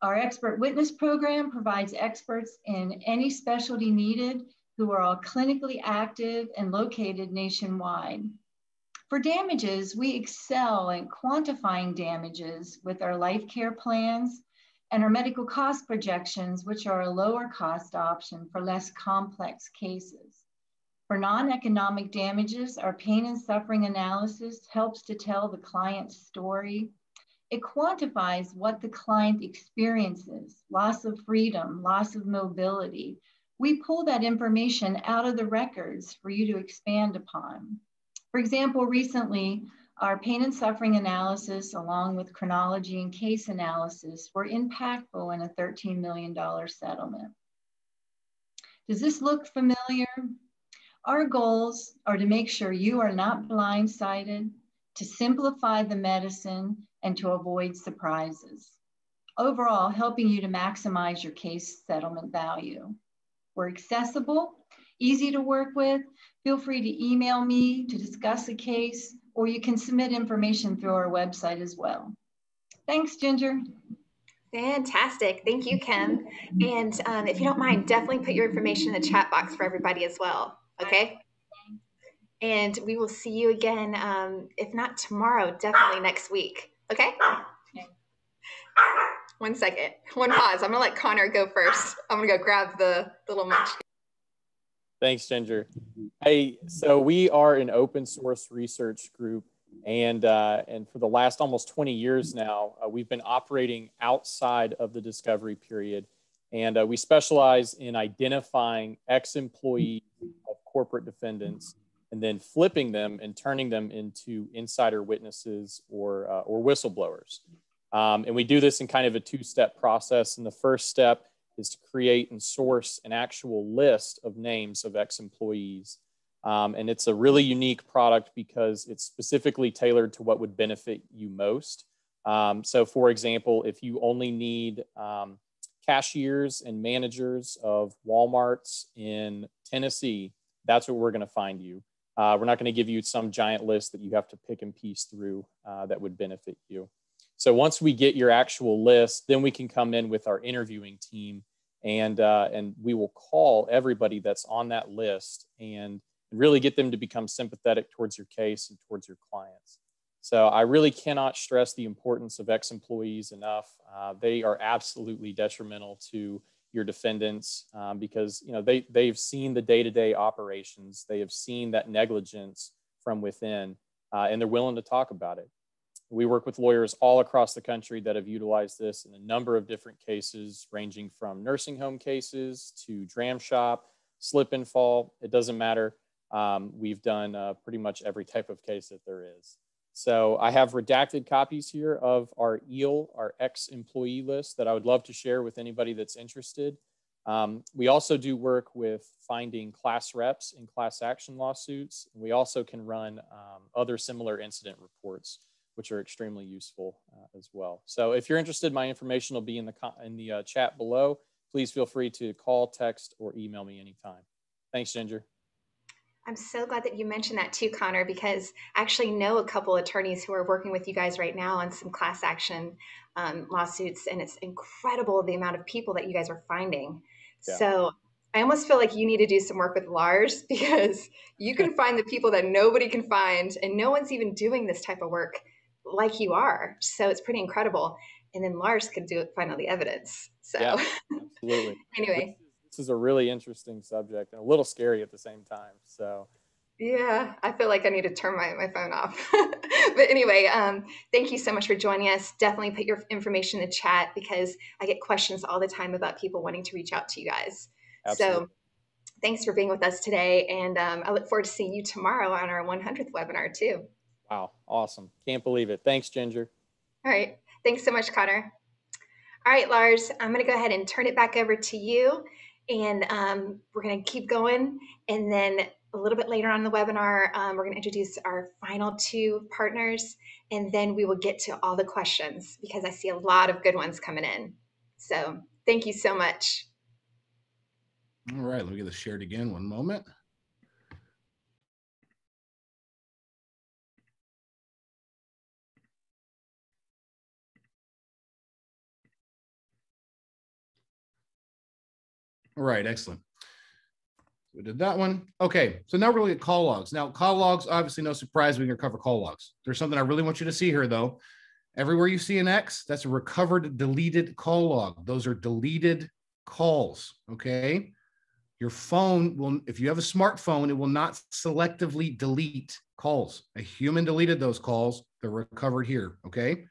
Our expert witness program provides experts in any specialty needed who are all clinically active and located nationwide. For damages, we excel in quantifying damages with our life care plans and our medical cost projections, which are a lower cost option for less complex cases. For non-economic damages, our pain and suffering analysis helps to tell the client's story. It quantifies what the client experiences, loss of freedom, loss of mobility, we pull that information out of the records for you to expand upon. For example, recently, our pain and suffering analysis, along with chronology and case analysis, were impactful in a $13 million settlement. Does this look familiar? Our goals are to make sure you are not blindsided, to simplify the medicine and to avoid surprises. Overall, helping you to maximize your case settlement value. We're accessible, easy to work with. Feel free to email me to discuss a case, or you can submit information through our website as well. Thanks, Ginger. Fantastic. Thank you, Kim. And um, if you don't mind, definitely put your information in the chat box for everybody as well. Okay. And we will see you again, um, if not tomorrow, definitely next week. Okay? okay? One second. One pause. I'm to let Connor go first. I'm to go grab the, the little munch. Thanks, Ginger. Hey, so we are an open source research group and, uh, and for the last almost 20 years now, uh, we've been operating outside of the discovery period. And uh, we specialize in identifying ex employees of corporate defendants and then flipping them and turning them into insider witnesses or, uh, or whistleblowers. Um, and we do this in kind of a two step process. And the first step is to create and source an actual list of names of ex employees. Um, and it's a really unique product because it's specifically tailored to what would benefit you most. Um, so, for example, if you only need um, cashiers and managers of Walmarts in Tennessee, that's what we're going to find you. Uh, we're not going to give you some giant list that you have to pick and piece through uh, that would benefit you. So once we get your actual list, then we can come in with our interviewing team and uh, and we will call everybody that's on that list and really get them to become sympathetic towards your case and towards your clients. So I really cannot stress the importance of ex-employees enough. Uh, they are absolutely detrimental to your defendants um, because you know they they've seen the day-to-day operations, they have seen that negligence from within, uh, and they're willing to talk about it. We work with lawyers all across the country that have utilized this in a number of different cases, ranging from nursing home cases to dram shop, slip and fall. It doesn't matter. Um, we've done uh, pretty much every type of case that there is. So I have redacted copies here of our EEL, our ex-employee list that I would love to share with anybody that's interested. Um, we also do work with finding class reps in class action lawsuits. We also can run um, other similar incident reports which are extremely useful uh, as well. So if you're interested, my information will be in the, in the uh, chat below. Please feel free to call, text, or email me anytime. Thanks, Ginger. I'm so glad that you mentioned that too, Connor, because I actually know a couple attorneys who are working with you guys right now on some class action um, lawsuits, and it's incredible the amount of people that you guys are finding. Yeah. So I almost feel like you need to do some work with Lars because you can find the people that nobody can find, and no one's even doing this type of work like you are. So it's pretty incredible. And then Lars could do it, find all the evidence. So yeah, absolutely. anyway. This, this is a really interesting subject and a little scary at the same time. So yeah, I feel like I need to turn my, my phone off. but anyway, um, thank you so much for joining us. Definitely put your information in the chat because I get questions all the time about people wanting to reach out to you guys. Absolutely. So thanks for being with us today. And um, I look forward to seeing you tomorrow on our 100th webinar too. Wow, awesome. Can't believe it. Thanks, Ginger. All right. Thanks so much, Connor. All right, Lars, I'm going to go ahead and turn it back over to you. And um, we're going to keep going. And then a little bit later on the webinar, um, we're going to introduce our final two partners. And then we will get to all the questions because I see a lot of good ones coming in. So thank you so much. All right, let me get this shared again. One moment. Right, excellent. We did that one. Okay, so now we're looking at call logs. Now, call logs, obviously, no surprise, we can recover call logs. There's something I really want you to see here, though. Everywhere you see an X, that's a recovered deleted call log. Those are deleted calls, okay? Your phone will, if you have a smartphone, it will not selectively delete calls. A human deleted those calls, they're recovered here, okay?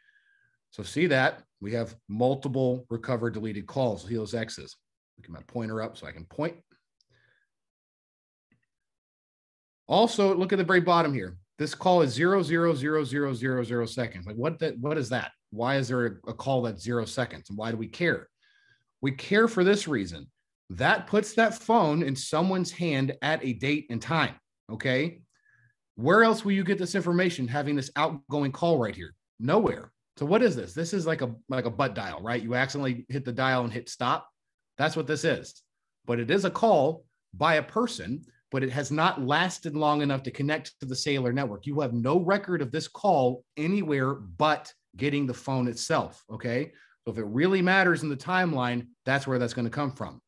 So see that, we have multiple recovered deleted calls, see those X's. Get my pointer up so I can point. Also, look at the very bottom here. This call is zero zero zero zero zero zero seconds. Like what what is that? Why is there a, a call that's zero seconds? And why do we care? We care for this reason. That puts that phone in someone's hand at a date and time. Okay. Where else will you get this information having this outgoing call right here? Nowhere. So what is this? This is like a like a butt dial, right? You accidentally hit the dial and hit stop. That's what this is. But it is a call by a person, but it has not lasted long enough to connect to the cellular network. You have no record of this call anywhere but getting the phone itself. Okay. So if it really matters in the timeline, that's where that's going to come from.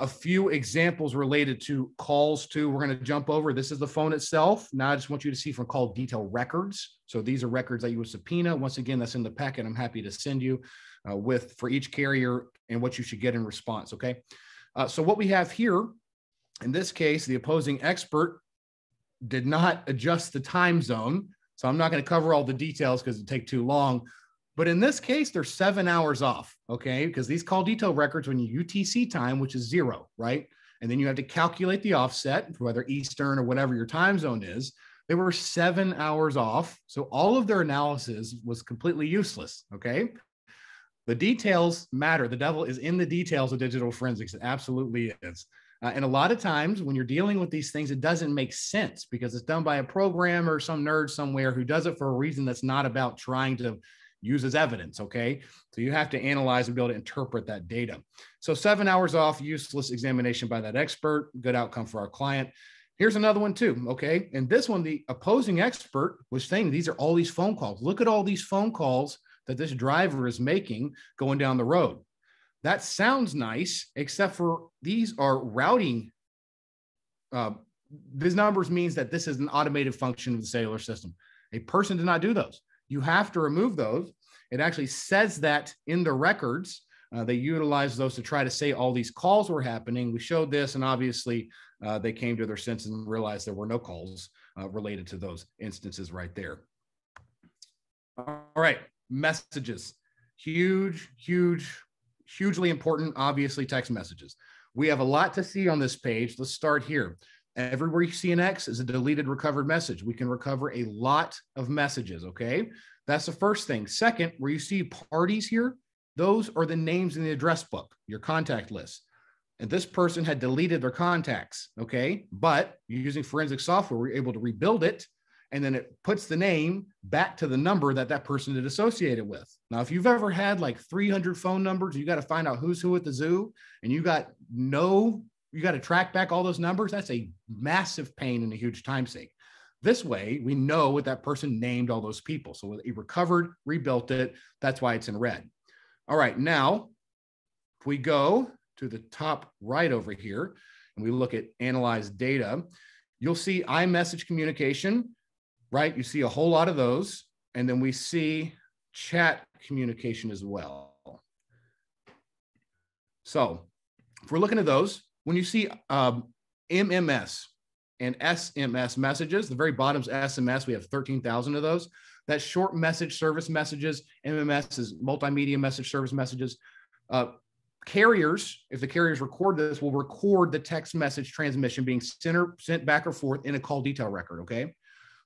A few examples related to calls to we're going to jump over. This is the phone itself. Now I just want you to see from call detail records. So these are records that you would subpoena. Once again, that's in the packet. I'm happy to send you uh, with for each carrier and what you should get in response. Okay. Uh, so what we have here, in this case, the opposing expert did not adjust the time zone. So I'm not going to cover all the details because it'd take too long. But in this case, they're seven hours off, okay? Because these call detail records, when you UTC time, which is zero, right? And then you have to calculate the offset, whether Eastern or whatever your time zone is. They were seven hours off. So all of their analysis was completely useless, okay? The details matter. The devil is in the details of digital forensics. It absolutely is. Uh, and a lot of times when you're dealing with these things, it doesn't make sense because it's done by a programmer, some nerd somewhere who does it for a reason that's not about trying to use as evidence. Okay. So you have to analyze and be able to interpret that data. So seven hours off, useless examination by that expert, good outcome for our client. Here's another one too. Okay. And this one, the opposing expert was saying these are all these phone calls. Look at all these phone calls that this driver is making going down the road. That sounds nice, except for these are routing. Uh, these numbers means that this is an automated function of the cellular system. A person did not do those. You have to remove those. It actually says that in the records. Uh, they utilize those to try to say all these calls were happening. We showed this, and obviously uh, they came to their senses and realized there were no calls uh, related to those instances right there. All right, messages. Huge, huge, hugely important, obviously, text messages. We have a lot to see on this page. Let's start here. Everywhere you see an X is a deleted recovered message. We can recover a lot of messages, okay? That's the first thing. Second, where you see parties here, those are the names in the address book, your contact list. And this person had deleted their contacts, okay? But using forensic software, we're able to rebuild it and then it puts the name back to the number that that person is associated with. Now, if you've ever had like 300 phone numbers, you got to find out who's who at the zoo, and you got no, you got to track back all those numbers. That's a massive pain and a huge time sink. This way, we know what that person named all those people. So he recovered, rebuilt it. That's why it's in red. All right, now if we go to the top right over here and we look at analyze data, you'll see iMessage communication right? You see a whole lot of those. And then we see chat communication as well. So if we're looking at those, when you see um, MMS and SMS messages, the very bottom's SMS, we have 13,000 of those. That short message service messages, MMS is multimedia message service messages. Uh, carriers, if the carriers record this, will record the text message transmission being sent, sent back or forth in a call detail record, okay?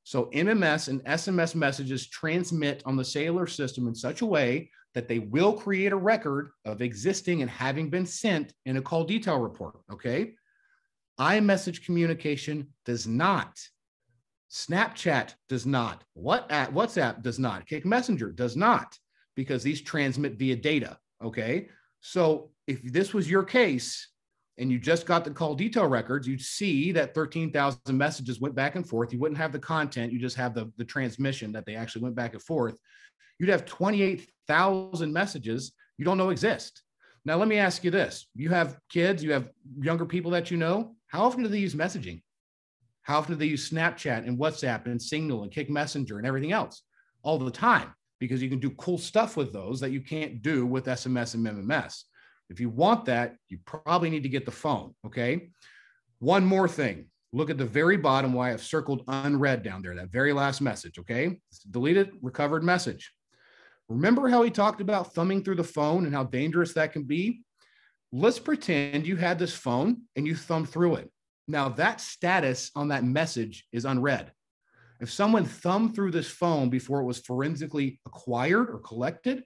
So MMS and SMS messages transmit on the cellular system in such a way that they will create a record of existing and having been sent in a call detail report. Okay. iMessage communication does not. Snapchat does not. What WhatsApp does not. Kik Messenger does not, because these transmit via data. Okay. So if this was your case, and you just got the call detail records, you'd see that 13,000 messages went back and forth. You wouldn't have the content, you just have the, the transmission that they actually went back and forth. You'd have 28,000 messages you don't know exist. Now, let me ask you this you have kids, you have younger people that you know. How often do they use messaging? How often do they use Snapchat and WhatsApp and Signal and Kik Messenger and everything else? All the time, because you can do cool stuff with those that you can't do with SMS and MMS. If you want that, you probably need to get the phone. Okay. One more thing. Look at the very bottom why I've circled unread down there, that very last message. Okay. Deleted, recovered message. Remember how he talked about thumbing through the phone and how dangerous that can be? Let's pretend you had this phone and you thumbed through it. Now, that status on that message is unread. If someone thumbed through this phone before it was forensically acquired or collected,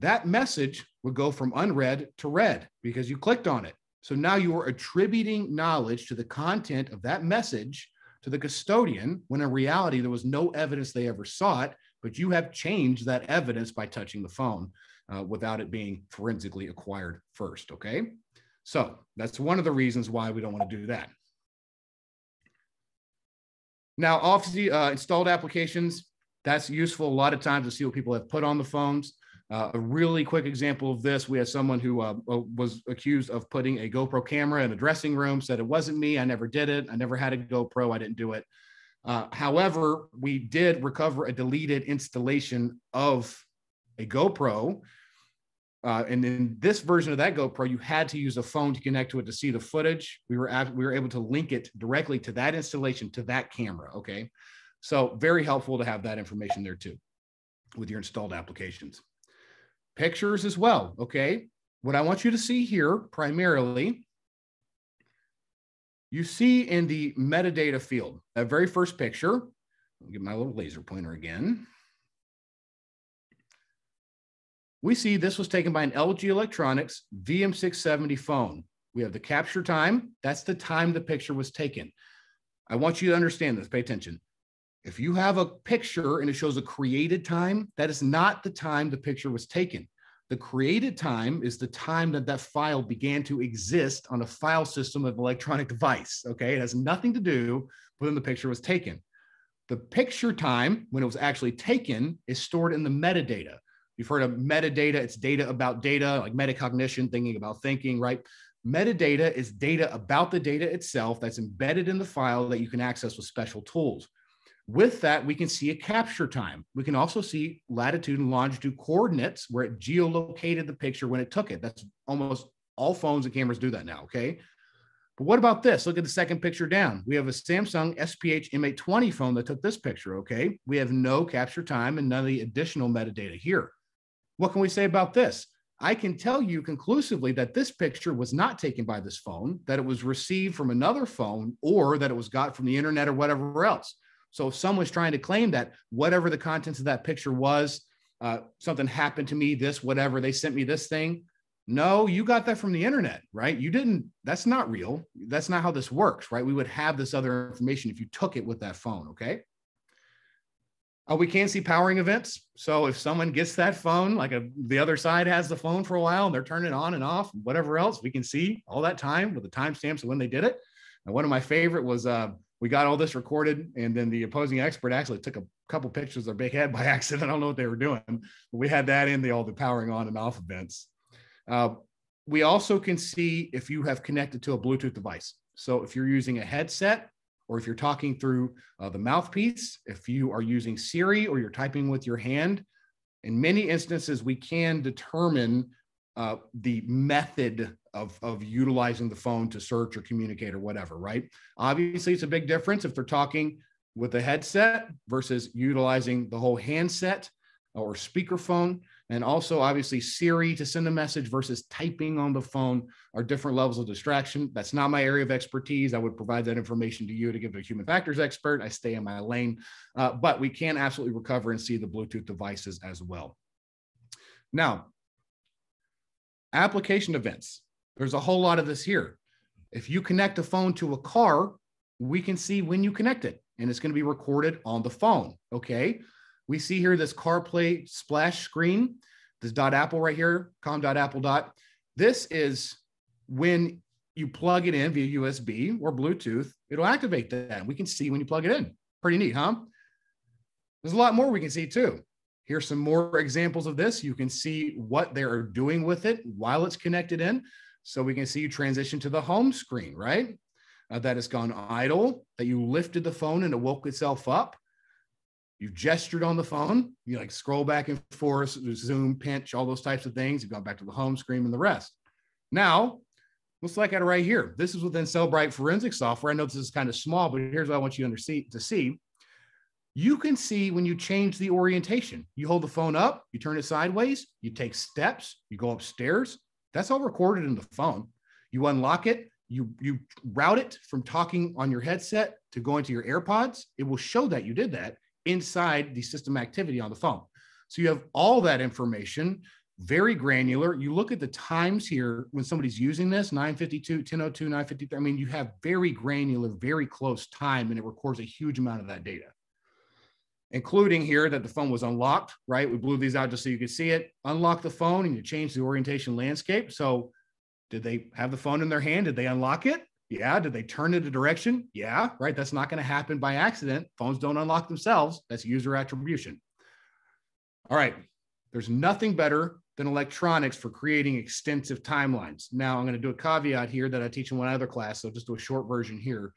that message would go from unread to read because you clicked on it. So now you are attributing knowledge to the content of that message to the custodian when in reality there was no evidence they ever saw it, but you have changed that evidence by touching the phone uh, without it being forensically acquired first. Okay. So that's one of the reasons why we don't want to do that. Now, obviously, uh, installed applications, that's useful a lot of times to see what people have put on the phones. Uh, a really quick example of this, we had someone who uh, uh was accused of putting a GoPro camera in a dressing room, said it wasn't me, I never did it, I never had a GoPro, I didn't do it. Uh, however, we did recover a deleted installation of a GoPro. Uh, and in this version of that GoPro, you had to use a phone to connect to it to see the footage. We were we were able to link it directly to that installation to that camera. Okay, so very helpful to have that information there too, with your installed applications pictures as well. Okay. What I want you to see here primarily, you see in the metadata field, that very first picture, get my little laser pointer again. We see this was taken by an LG Electronics VM670 phone. We have the capture time. That's the time the picture was taken. I want you to understand this. Pay attention. If you have a picture and it shows a created time, that is not the time the picture was taken. The created time is the time that that file began to exist on a file system of electronic device. Okay, it has nothing to do with when the picture was taken. The picture time, when it was actually taken, is stored in the metadata. You've heard of metadata, it's data about data, like metacognition, thinking about thinking, right? Metadata is data about the data itself that's embedded in the file that you can access with special tools. With that, we can see a capture time. We can also see latitude and longitude coordinates where it geolocated the picture when it took it. That's almost all phones and cameras do that now, okay? But what about this? Look at the second picture down. We have a Samsung SPH M820 phone that took this picture, okay? We have no capture time and none of the additional metadata here. What can we say about this? I can tell you conclusively that this picture was not taken by this phone, that it was received from another phone, or that it was got from the internet or whatever else. So if someone's trying to claim that whatever the contents of that picture was, uh, something happened to me, this, whatever, they sent me this thing. No, you got that from the internet, right? You didn't, that's not real. That's not how this works, right? We would have this other information if you took it with that phone, okay? Uh, we can see powering events. So if someone gets that phone, like a, the other side has the phone for a while and they're turning it on and off, whatever else, we can see all that time with the timestamps of when they did it. And one of my favorite was uh, we got all this recorded, and then the opposing expert actually took a couple pictures of their big head by accident. I don't know what they were doing. But we had that in the all the powering on and off events. Uh, we also can see if you have connected to a Bluetooth device. So if you're using a headset or if you're talking through uh, the mouthpiece, if you are using Siri or you're typing with your hand, in many instances, we can determine uh, the method of, of utilizing the phone to search or communicate or whatever, right? Obviously, it's a big difference if they're talking with a headset versus utilizing the whole handset or speakerphone. And also, obviously, Siri to send a message versus typing on the phone are different levels of distraction. That's not my area of expertise. I would provide that information to you to give to a human factors expert. I stay in my lane, uh, but we can absolutely recover and see the Bluetooth devices as well. Now, application events. There's a whole lot of this here. If you connect a phone to a car, we can see when you connect it and it's going to be recorded on the phone. Okay. We see here this CarPlay splash screen, this dot Apple right here, com.apple dot. Apple .dot This is when you plug it in via USB or Bluetooth, it'll activate that. We can see when you plug it in. Pretty neat, huh? There's a lot more we can see too. Here's some more examples of this. You can see what they're doing with it while it's connected in. So we can see you transition to the home screen, right? Uh, that has gone idle, that you lifted the phone and it woke itself up. You've gestured on the phone. You like scroll back and forth, zoom, pinch, all those types of things. You've gone back to the home screen and the rest. Now, let's look at it right here. This is within Cellebrite forensic software. I know this is kind of small, but here's what I want you to see. You can see when you change the orientation. You hold the phone up, you turn it sideways, you take steps, you go upstairs, that's all recorded in the phone. You unlock it, you you route it from talking on your headset to going to your AirPods. It will show that you did that inside the system activity on the phone. So you have all that information very granular. You look at the times here when somebody's using this 952, 1002, 953. I mean, you have very granular, very close time, and it records a huge amount of that data, including here that the phone was unlocked, right? We blew these out just so you could see it. Unlock the phone and you change the orientation landscape. So, did they have the phone in their hand? Did they unlock it? Yeah. Did they turn it a direction? Yeah. Right. That's not going to happen by accident. Phones don't unlock themselves. That's user attribution. All right. There's nothing better than electronics for creating extensive timelines. Now, I'm going to do a caveat here that I teach in one other class, so just do a short version here.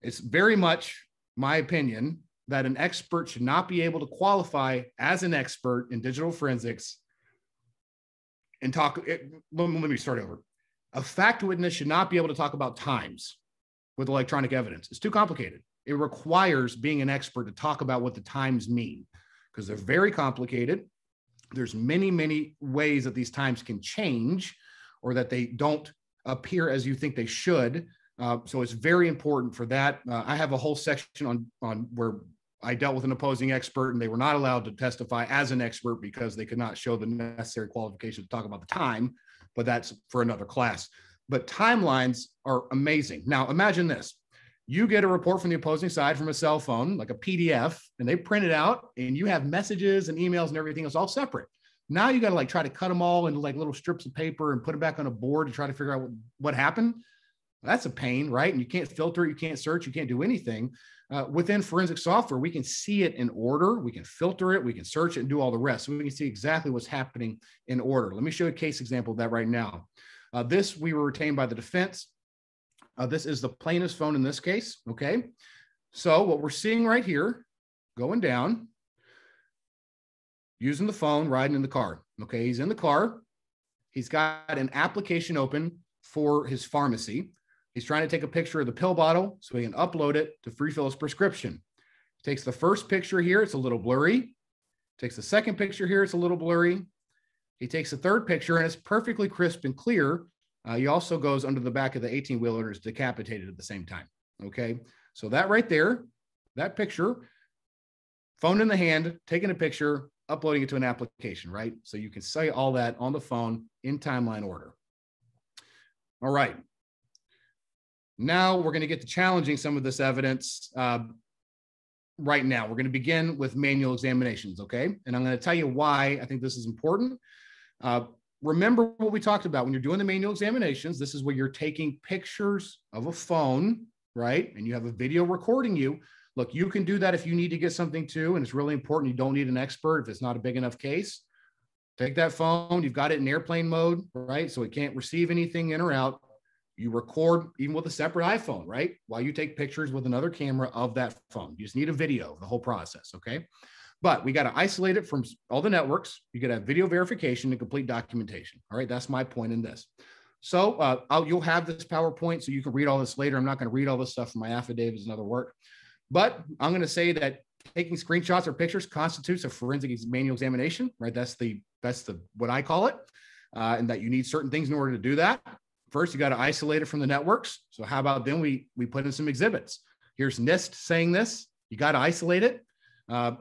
It's very much my opinion that an expert should not be able to qualify as an expert in digital forensics and talk. It, let, let me start over. A fact witness should not be able to talk about times with electronic evidence. It's too complicated. It requires being an expert to talk about what the times mean because they're very complicated there's many, many ways that these times can change or that they don't appear as you think they should. Uh, so it's very important for that. Uh, I have a whole section on on where I dealt with an opposing expert and they were not allowed to testify as an expert because they could not show the necessary qualifications to talk about the time, but that's for another class. But timelines are amazing. Now imagine this you get a report from the opposing side from a cell phone, like a PDF, and they print it out, and you have messages and emails and everything else all separate. Now you got to like try to cut them all into like little strips of paper and put them back on a board to try to figure out what, what happened. That's a pain, right? And you can't filter you can't search, you can't do anything. Uh, within forensic software, we can see it in order, we can filter it, we can search it and do all the rest. So we can see exactly what's happening in order. Let me show you a case example of that right now. Uh, this we were retained by the defense. Uh, this is the plaintiff's phone in this case. Okay. So what we're seeing right here, going down, using the phone, riding in the car. Okay. He's in the car. He's got an application open for his pharmacy. He's trying to take a picture of the pill bottle so he can upload it to free fill his prescription. Takes the first picture here, it's a little blurry. Takes the second picture here, it's a little blurry. He takes the third picture and it's perfectly crisp and clear uh, he also goes under the back of the 18 wheeler and is decapitated at the same time. Okay. So that right there, that picture, phone in the hand, taking a picture, uploading it to an application, right? So you can say all that on the phone in timeline order. All right. Now we're going to get to challenging some of this evidence uh, right now. We're going to begin with manual examinations, okay? And I'm going to tell you why I think this is important. Uh, remember what we talked about when you're doing the manual examinations. This is where you're taking pictures of a phone, right? And you have a video recording you. Look, you can do that if you need to get something too. And it's really important. You don't need an expert if it's not a big enough case. Take that phone, you've got it in airplane mode, right? So it can't receive anything in or out. You record even with a separate iPhone, right? While you take pictures with another camera of that phone. You just need a video, of the whole process, okay? But we got to isolate it from all the networks. You got to have video verification and complete documentation. All right, that's my point in this. So uh, you'll have this PowerPoint, so you can read all this later. I'm not going to read all this stuff from my affidavits and other work, but I'm going to say that taking screenshots or pictures constitutes a forensic manual examination. Right, that's the that's the what I call it, uh, and that you need certain things in order to do that. First, you got to isolate it from the networks. So how about then we we put in some exhibits. Here's NIST saying this. You got to isolate it. Uh,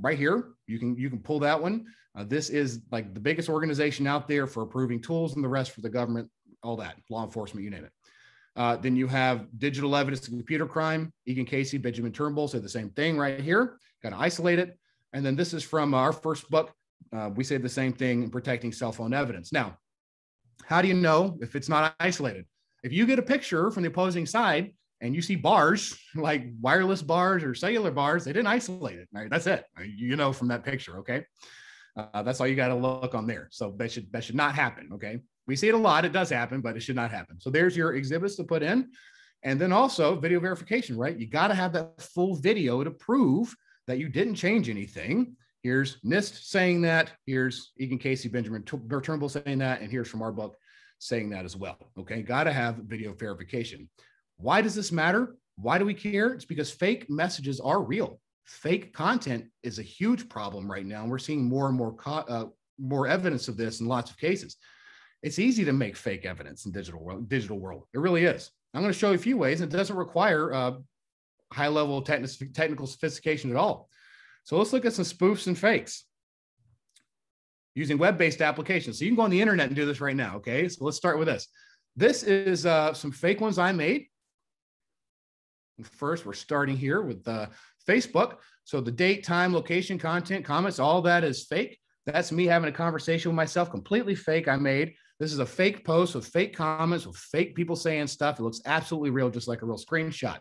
right here. You can you can pull that one. Uh, this is like the biggest organization out there for approving tools and the rest for the government, all that, law enforcement, you name it. Uh, then you have digital evidence of computer crime. Eoghan Casey, Benjamin Turnbull say the same thing right here. Got to isolate it. And then this is from our first book. Uh, we say the same thing in protecting cell phone evidence. Now, how do you know if it's not isolated? If you get a picture from the opposing side and you see bars like wireless bars or cellular bars, they didn't isolate it. Right? That's it. You know from that picture. Okay, uh, that's all you got to look on there. So that should that should not happen. Okay, we see it a lot. It does happen, but it should not happen. So there's your exhibits to put in, and then also video verification. Right, you got to have that full video to prove that you didn't change anything. Here's NIST saying that. Here's Eoghan Casey, Benjamin Turnbull saying that, and here's from our book saying that as well. Okay, got to have video verification. Why does this matter? Why do we care? It's because fake messages are real. Fake content is a huge problem right now. And we're seeing more and more, co- uh, more evidence of this in lots of cases. It's easy to make fake evidence in digital world, digital world. It really is. I'm going to show you a few ways. It doesn't require uh, high level techn- technical sophistication at all. So let's look at some spoofs and fakes. using web-based applications. So you can go on the internet and do this right now. Okay, so let's start with this. This is uh, some fake ones I made. First, we're starting here with uh, Facebook. So the date, time, location, content, comments, all that is fake. That's me having a conversation with myself, completely fake. I made this is a fake post with fake comments, with fake people saying stuff. It looks absolutely real, just like a real screenshot.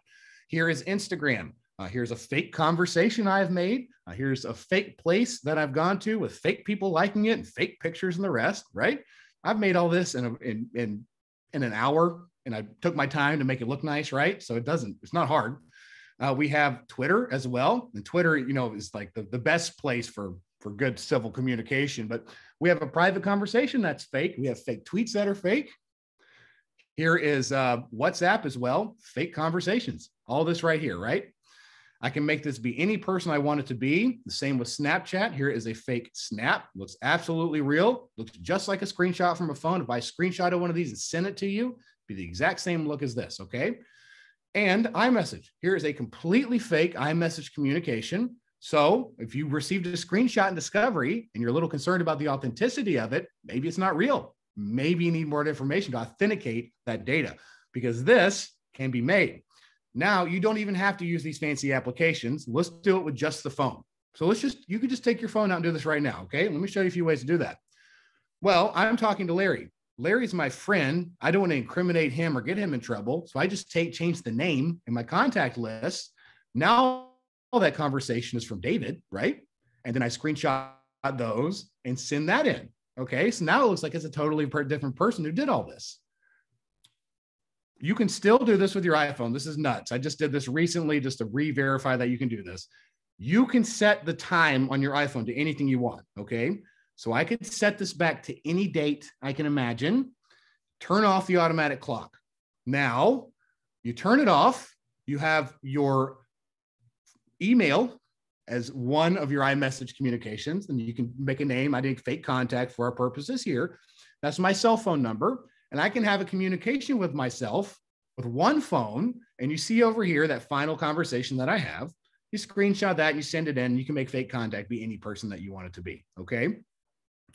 Here is Instagram. Uh, here's a fake conversation I've made. Uh, here's a fake place that I've gone to with fake people liking it and fake pictures and the rest, right? I've made all this in, a, in, in, in an hour and I took my time to make it look nice, right? So it doesn't, it's not hard. Uh, we have Twitter as well. And Twitter, you know, is like the, the best place for, for good civil communication. But we have a private conversation that's fake. We have fake tweets that are fake. Here is uh, WhatsApp as well, fake conversations. All this right here, right? I can make this be any person I want it to be. The same with Snapchat. Here is a fake snap. Looks absolutely real. Looks just like a screenshot from a phone. If I screenshotted one of these and send it to you, be the exact same look as this, okay? And iMessage. Here is a completely fake iMessage communication. So if you received a screenshot in Discovery and you're a little concerned about the authenticity of it, maybe it's not real. Maybe you need more information to authenticate that data because this can be made. Now you don't even have to use these fancy applications. Let's do it with just the phone. So let's just, you could just take your phone out and do this right now. Okay. Let me show you a few ways to do that. Well, I'm talking to Larry. Larry's my friend. I don't want to incriminate him or get him in trouble. So I just take, change the name in my contact list. Now all that conversation is from David, right? And then I screenshot those and send that in. Okay. So now it looks like it's a totally different person who did all this. You can still do this with your iPhone. This is nuts. I just did this recently just to re verify that you can do this. You can set the time on your iPhone to anything you want. Okay. So I could set this back to any date I can imagine, turn off the automatic clock. Now you turn it off, you have your email as one of your iMessage communications, and you can make a name. I did fake contact for our purposes here. That's my cell phone number. And I can have a communication with myself with one phone. And you see over here that final conversation that I have. You screenshot that, you send it in, you can make fake contact be any person that you want it to be. Okay.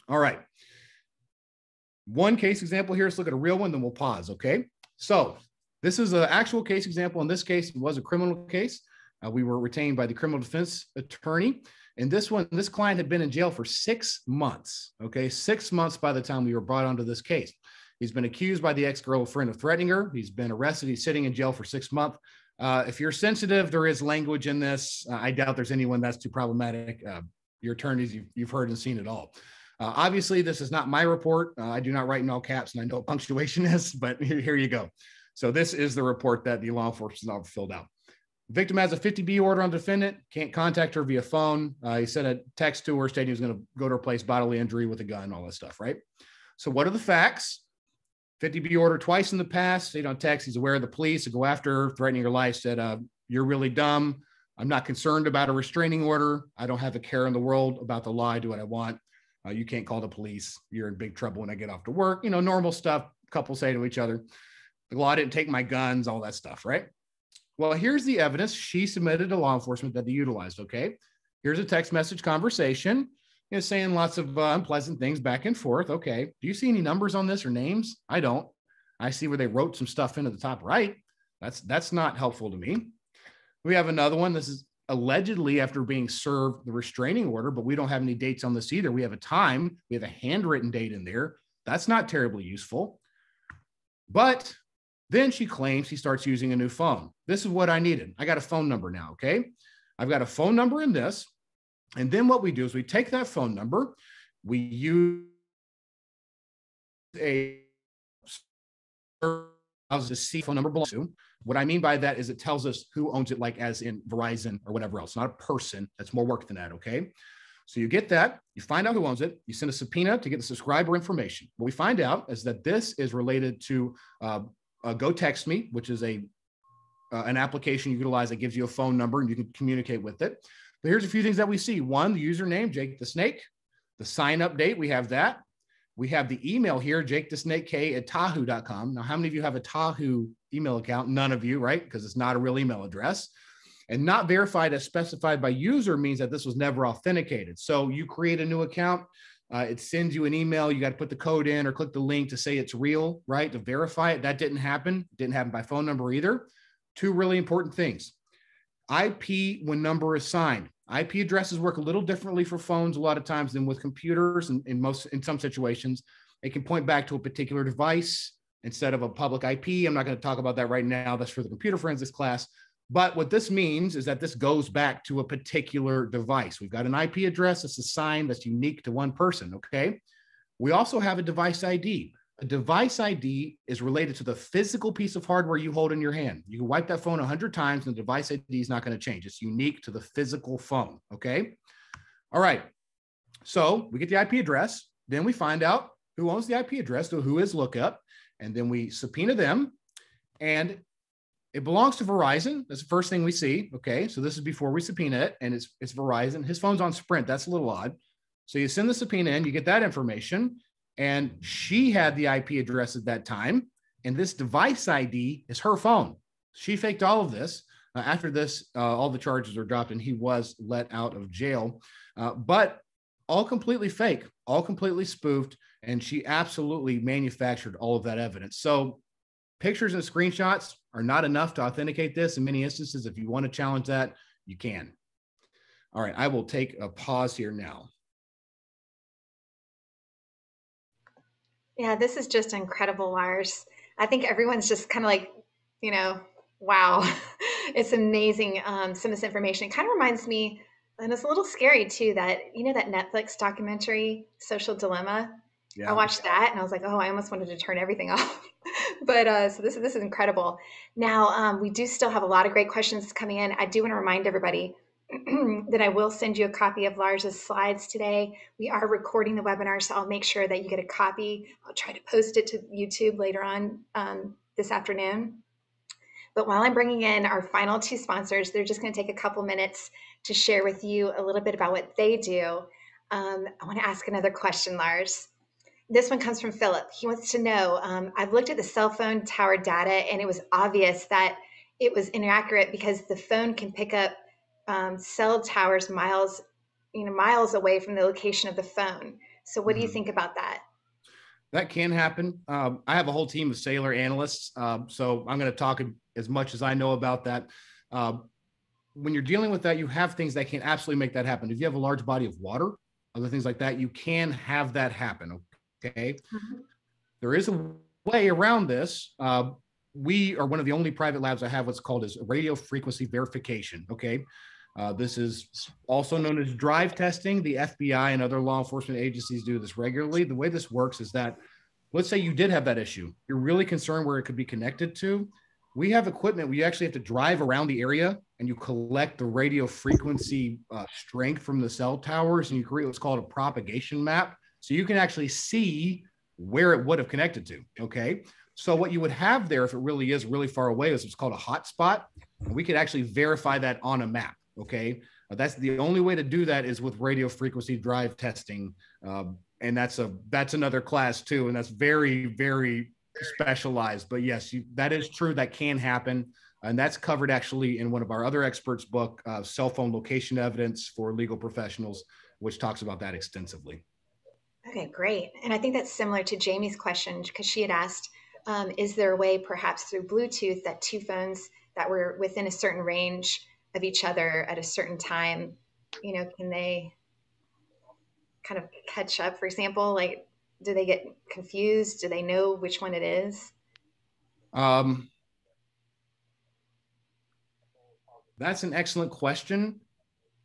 All right. One case example here. Let's look at a real one, then we'll pause. Okay. So this is an actual case example. In this case, it was a criminal case. Uh, we were retained by the criminal defense attorney. And this one, this client had been in jail for six months. Okay, six months by the time we were brought onto this case. He's been accused by the ex girlfriend of threatening her. He's been arrested. He's sitting in jail for six months. Uh, if you're sensitive, there is language in this. Uh, I doubt there's anyone that's too problematic. Uh, your attorneys, you've, you've, heard and seen it all. Uh, obviously, this is not my report. Uh, I do not write in all caps, and I know what punctuation is, but here, you go. So this is the report that the law enforcement officer filled out. Victim has a 50B order on defendant, can't contact her via phone. Uh, he sent a text to her stating he was going to go to her place bodily injury with a gun, all that stuff, right? So, what are the facts? 50B order twice in the past, stayed on text. He's aware of the police to go after her, threatening her life, said, uh, You're really dumb. I'm not concerned about a restraining order. I don't have a care in the world about the law. I do what I want. Uh, you can't call the police. You're in big trouble when I get off to work. You know, normal stuff couples say to each other. The law didn't take my guns, all that stuff, right? Well, here's the evidence she submitted to law enforcement that they utilized. Okay. Here's a text message conversation. You know, saying lots of uh, unpleasant things back and forth. Okay. Do you see any numbers on this or names? I don't. I see where they wrote some stuff into the top right. That's that's not helpful to me. We have another one. This is allegedly after being served the restraining order, but we don't have any dates on this either. We have a time, we have a handwritten date in there. That's not terribly useful. But then she claims he starts using a new phone. This is what I needed. I got a phone number now. Okay. I've got a phone number in this. And then what we do is we take that phone number, we use a how's the C phone number belong to. What I mean by that is it tells us who owns it, like as in Verizon or whatever else, not a person. That's more work than that. Okay. So you get that, you find out who owns it, you send a subpoena to get the subscriber information. What we find out is that this is related to uh, uh, Go Text Me, which is a uh, an application you utilize that gives you a phone number and you can communicate with it. But here's a few things that we see. One, the username, Jake the Snake. The sign up date, we have that. We have the email here, Jake the Snake K at Tahoe.com. Now, how many of you have a Tahoe email account? None of you, right? Because it's not a real email address. And not verified as specified by user means that this was never authenticated. So you create a new account, Uh, it sends you an email. You got to put the code in or click the link to say it's real, right? To verify it. That didn't happen. Didn't happen by phone number either. Two really important things. IP when number is signed. IP addresses work a little differently for phones a lot of times than with computers and in most in some situations. It can point back to a particular device instead of a public IP. I'm not going to talk about that right now. That's for the computer forensics class. But what this means is that this goes back to a particular device. We've got an IP address that's assigned that's unique to one person. Okay. We also have a device ID. A device ID is related to the physical piece of hardware you hold in your hand. You can wipe that phone 100 times and the device ID is not going to change. It's unique to the physical phone. Okay. All right. So we get the IP address. Then we find out who owns the IP address, so WHOIS lookup. And then we subpoena them. And it belongs to Verizon. That's the first thing we see. Okay. So this is before we subpoena it. And it's, it's Verizon. His phone's on Sprint. That's a little odd. So you send the subpoena in, you get that information and she had the IP address at that time. And this device ID is her phone. She faked all of this. Uh, after this, uh, all the charges were dropped and he was let out of jail. Uh, but all completely fake, all completely spoofed. And she absolutely manufactured all of that evidence. So pictures and screenshots are not enough to authenticate this. In many instances, if you want to challenge that, you can. All right, I will take a pause here now. Yeah, this is just incredible, Lars. I think everyone's just kind of like, you know, wow, it's amazing. Um, some of this information it kind of reminds me, and it's a little scary too, that, you know, that Netflix documentary, Social Dilemma. Yeah. I watched that and I was like, oh, I almost wanted to turn everything off. but uh, so this, this is incredible. Now, um, we do still have a lot of great questions coming in. I do want to remind everybody that I will send you a copy of Lars's slides today. We are recording the webinar, so I'll make sure that you get a copy. I'll try to post it to YouTube later on um, this afternoon. But while I'm bringing in our final two sponsors, they're just going to take a couple minutes to share with you a little bit about what they do. Um, I want to ask another question, Lars. This one comes from Philip. He wants to know um, I've looked at the cell phone tower data, and it was obvious that it was inaccurate because the phone can pick up um, cell towers miles, you know, miles away from the location of the phone. So, what mm-hmm. do you mm-hmm. think about that? That can happen. Um, I have a whole team of cellular analysts, um, so I'm going to talk as much as I know about that. Uh, when you're dealing with that, you have things that can absolutely make that happen. If you have a large body of water, other things like that, you can have that happen. Okay. Mm-hmm. There is a way around this. Uh, we are one of the only private labs I have what's called as radio frequency verification. Okay. Uh, this is also known as drive testing. The FBI and other law enforcement agencies do this regularly. The way this works is that, let's say you did have that issue, you're really concerned where it could be connected to. We have equipment where you actually have to drive around the area and you collect the radio frequency uh, strength from the cell towers and you create what's called a propagation map. So you can actually see where it would have connected to. Okay. So what you would have there, if it really is really far away, is what's called a hotspot. We could actually verify that on a map. Okay, uh, that's the only way to do that is with radio frequency drive testing, um, and that's a that's another class too, and that's very very specialized. But yes, you, that is true. That can happen, and that's covered actually in one of our other experts' book, uh, "Cell Phone Location Evidence for Legal Professionals," which talks about that extensively. Okay, great. And I think that's similar to Jamie's question because she had asked, um, is there a way perhaps through Bluetooth that two phones that were within a certain range of each other at a certain time, you know, can they kind of catch up, for example? Like, do they get confused? Do they know which one it is? Um, that's an excellent question.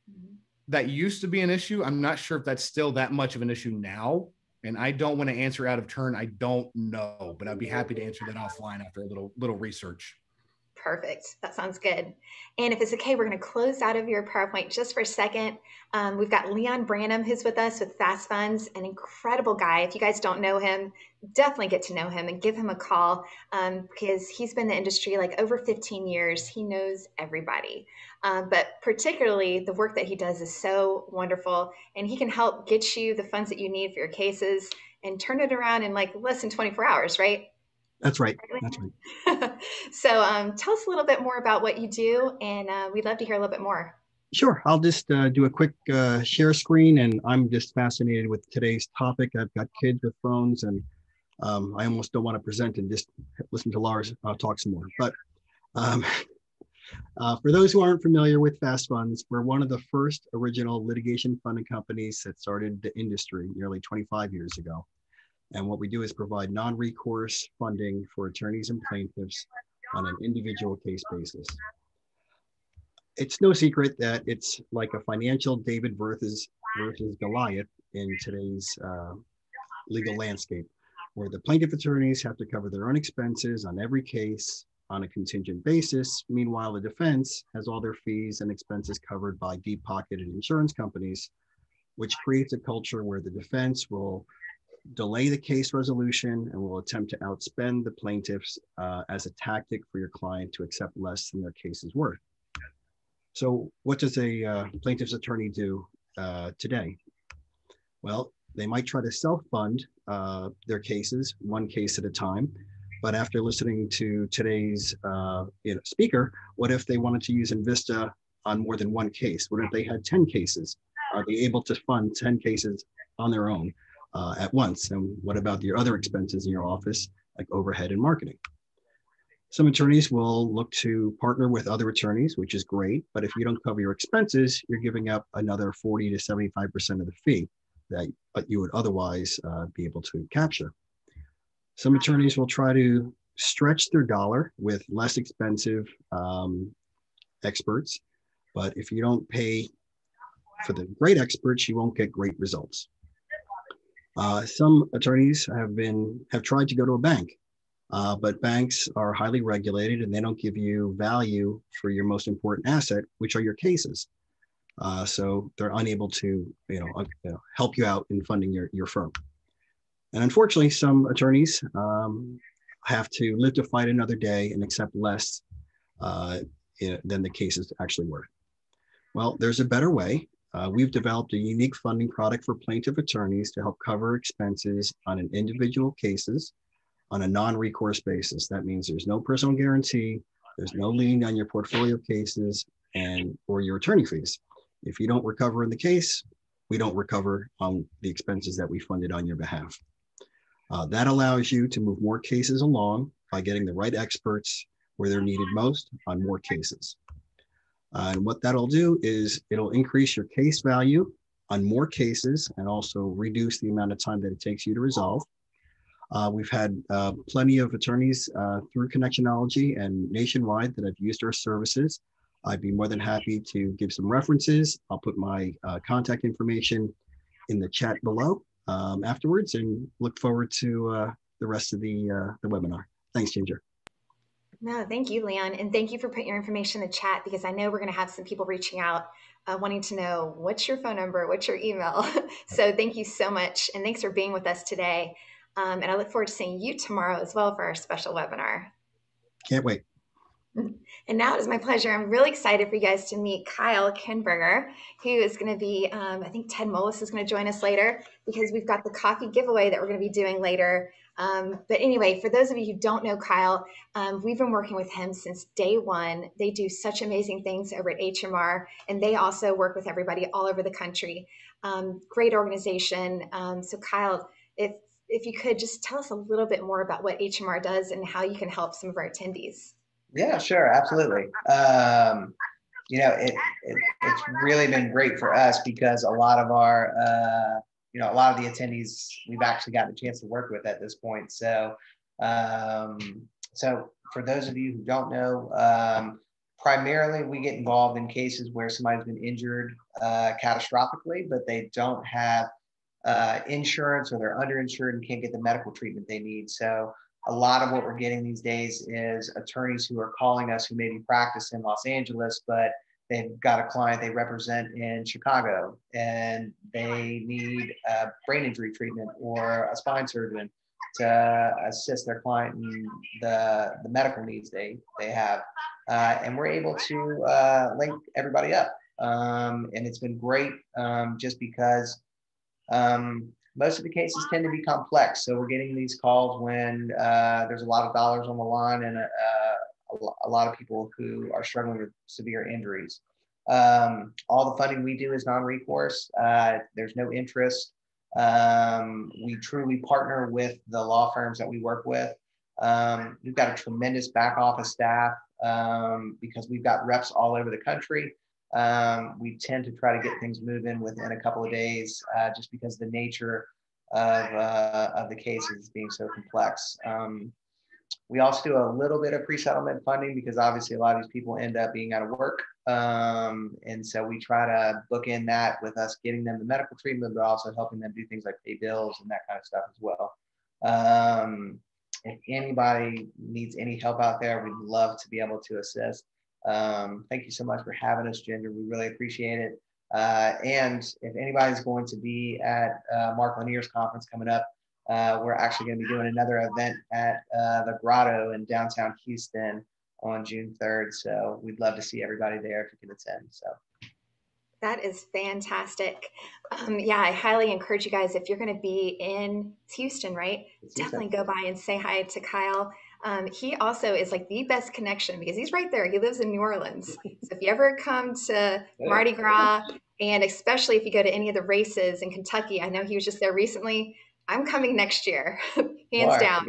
Mm-hmm. That used to be an issue. I'm not sure if that's still that much of an issue now. And I don't want to answer out of turn. I don't know, but I'd be happy to answer that offline after a little little research. Perfect. That sounds good. And if it's okay, we're going to close out of your PowerPoint just for a second. Um, we've got Leon Branham who's with us with Fast Funds, an incredible guy. If you guys don't know him, definitely get to know him and give him a call um, because he's been in the industry like over 15 years. He knows everybody. Um, but particularly the work that he does is so wonderful and he can help get you the funds that you need for your cases and turn it around in like less than 24 hours, right? That's right. That's right. so, um, tell us a little bit more about what you do, and uh, we'd love to hear a little bit more. Sure, I'll just uh, do a quick uh, share screen, and I'm just fascinated with today's topic. I've got kids with phones, and um, I almost don't want to present and just listen to Lars uh, talk some more. But um, uh, for those who aren't familiar with Fast Funds, we're one of the first original litigation funding companies that started the industry nearly 25 years ago. And what we do is provide non-recourse funding for attorneys and plaintiffs on an individual case basis it's no secret that it's like a financial David versus versus Goliath in today's uh, legal landscape, where the plaintiff attorneys have to cover their own expenses on every case on a contingent basis. Meanwhile, the defense has all their fees and expenses covered by deep-pocketed insurance companies, which creates a culture where the defense will delay the case resolution and will attempt to outspend the plaintiffs uh, as a tactic for your client to accept less than their case is worth. So what does a uh, plaintiff's attorney do uh, today? Well, they might try to self-fund uh, their cases one case at a time. But after listening to today's uh, you know, speaker, what if they wanted to use Envista on more than one case? What if they had 10 cases? Are they able to fund 10 cases on their own uh, at once? And what about your other expenses in your office, like overhead and marketing? Some attorneys will look to partner with other attorneys, which is great. But if you don't cover your expenses, you're giving up another 40 to 75% of the fee that you would otherwise uh, be able to capture. Some attorneys will try to stretch their dollar with less expensive um, experts. But if you don't pay for the great experts, you won't get great results. Uh, some attorneys have been have tried to go to a bank uh, but banks are highly regulated and they don't give you value for your most important asset, which are your cases. Uh, so they're unable to, you know, uh, you know, help you out in funding your, your firm. And unfortunately, some attorneys um, have to live to fight another day and accept less uh, than the case is actually worth. Well, there's a better way. Uh, we've developed a unique funding product for plaintiff attorneys to help cover expenses on an individual cases on a non-recourse basis. That means there's no personal guarantee, there's no lien on your portfolio cases and or your attorney fees. If you don't recover in the case, we don't recover on the expenses that we funded on your behalf. Uh, that allows you to move more cases along by getting the right experts where they're needed most on more cases. Uh, and what that'll do is it'll increase your case value on more cases and also reduce the amount of time that it takes you to resolve. Uh, we've had uh, plenty of attorneys uh, through Connectionology and nationwide that have used our services. I'd be more than happy to give some references. I'll put my uh, contact information in the chat below um, afterwards and look forward to the rest of the, the webinar. Thanks, Ginger. No, thank you, Leon. And thank you for putting your information in the chat because I know we're going to have some people reaching out wanting to know what's your phone number, what's your email. so thank you so much. And thanks for being with us today. Um, and I look forward to seeing you tomorrow as well for our special webinar. Can't wait. And now it is my pleasure. I'm really excited for you guys to meet Kyle Kinberger, who is going to be, um, I think Ted Mullis is going to join us later because we've got the coffee giveaway that we're going to be doing later. Um, but anyway, for those of you who don't know Kyle, um, we've been working with him since day one. They do such amazing things over at HMR, and they also work with everybody all over the country. Um, great organization. Um, so, Kyle, if if you could just tell us a little bit more about what HMR does and how you can help some of our attendees. Yeah, sure, absolutely. Um, you know, it, it, it's really been great for us because a lot of our, uh, you know, a lot of the attendees we've actually gotten a chance to work with at this point. So, um, so for those of you who don't know, um, primarily we get involved in cases where somebody's been injured uh, catastrophically, but they don't have uh, insurance or they're underinsured and can't get the medical treatment they need. So a lot of what we're getting these days is attorneys who are calling us who maybe practice in Los Angeles, but they've got a client they represent in Chicago and they need a brain injury treatment or a spine surgeon to assist their client in the, the medical needs they, they have. Uh, and we're able to uh, link everybody up. Um, and it's been great um, just because um, most of the cases tend to be complex. So we're getting these calls when uh, there's a lot of dollars on the line and uh, a, a, lot of people who are struggling with severe injuries. Um, all the funding we do is non-recourse. Uh, there's no interest. Um, we truly partner with the law firms that we work with. Um, we've got a tremendous back office staff um, because we've got reps all over the country. Um, we tend to try to get things moving within a couple of days uh, just because the nature of, uh, of the cases being so complex. We also do a little bit of pre-settlement funding because obviously a lot of these people end up being out of work. Um, and so we try to book in that with us getting them the medical treatment, but also helping them do things like pay bills and that kind of stuff as well. Um, if anybody needs any help out there, we'd love to be able to assist. Um, thank you so much for having us, Ginger. We really appreciate it. Uh, and if anybody's going to be at uh, Mark Lanier's conference coming up, uh, we're actually going to be doing another event at uh, the Grotto in downtown Houston on June 3rd. So we'd love to see everybody there if you can attend. So that is fantastic. Um, yeah, I highly encourage you guys if you're going to be in Houston, right? Definitely go by and say hi to Kyle. Um, he also is like the best connection because he's right there. He lives in New Orleans. So if you ever come to Mardi Gras, and especially if you go to any of the races in Kentucky, I know he was just there recently. I'm coming next year, hands down.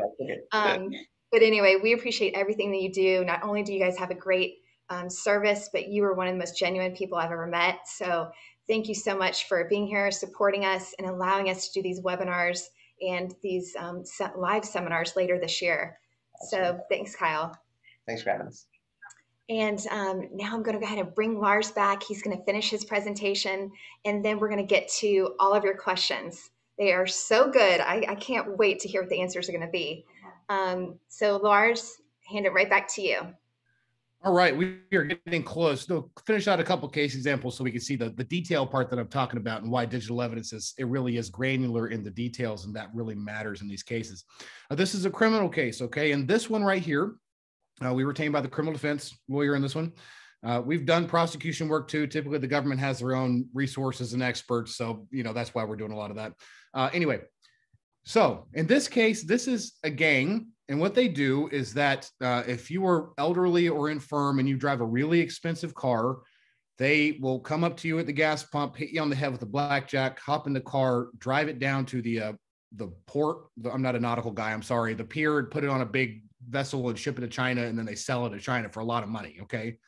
Um, but anyway, we appreciate everything that you do. Not only do you guys have a great um, service, but you are one of the most genuine people I've ever met. So thank you so much for being here, supporting us, and allowing us to do these webinars and these um, live seminars later this year. So thanks, Kyle. Thanks for having us. And um, now I'm going to go ahead and bring Lars back. He's going to finish his presentation, and then we're going to get to all of your questions. They are so good. I, I can't wait to hear what the answers are going to be. Um, so, Lars, hand it right back to you. All right, we are getting close. So finish out a couple case examples so we can see the, the detail part that I'm talking about and why digital evidence is it really is granular in the details and that really matters in these cases. This is a criminal case, okay? And this one right here, uh, we retained by the criminal defense lawyer in this one. Uh, we've done prosecution work too. Typically, the government has their own resources and experts, so you know that's why we're doing a lot of that. Uh, anyway, so in this case, this is a gang and what they do is that uh, if you are elderly or infirm and you drive a really expensive car, they will come up to you at the gas pump, hit you on the head with a blackjack, hop in the car, drive it down to the uh, the port. I'm not a nautical guy. I'm sorry. The pier, put it on a big vessel and ship it to China, and then they sell it to China for a lot of money. Okay,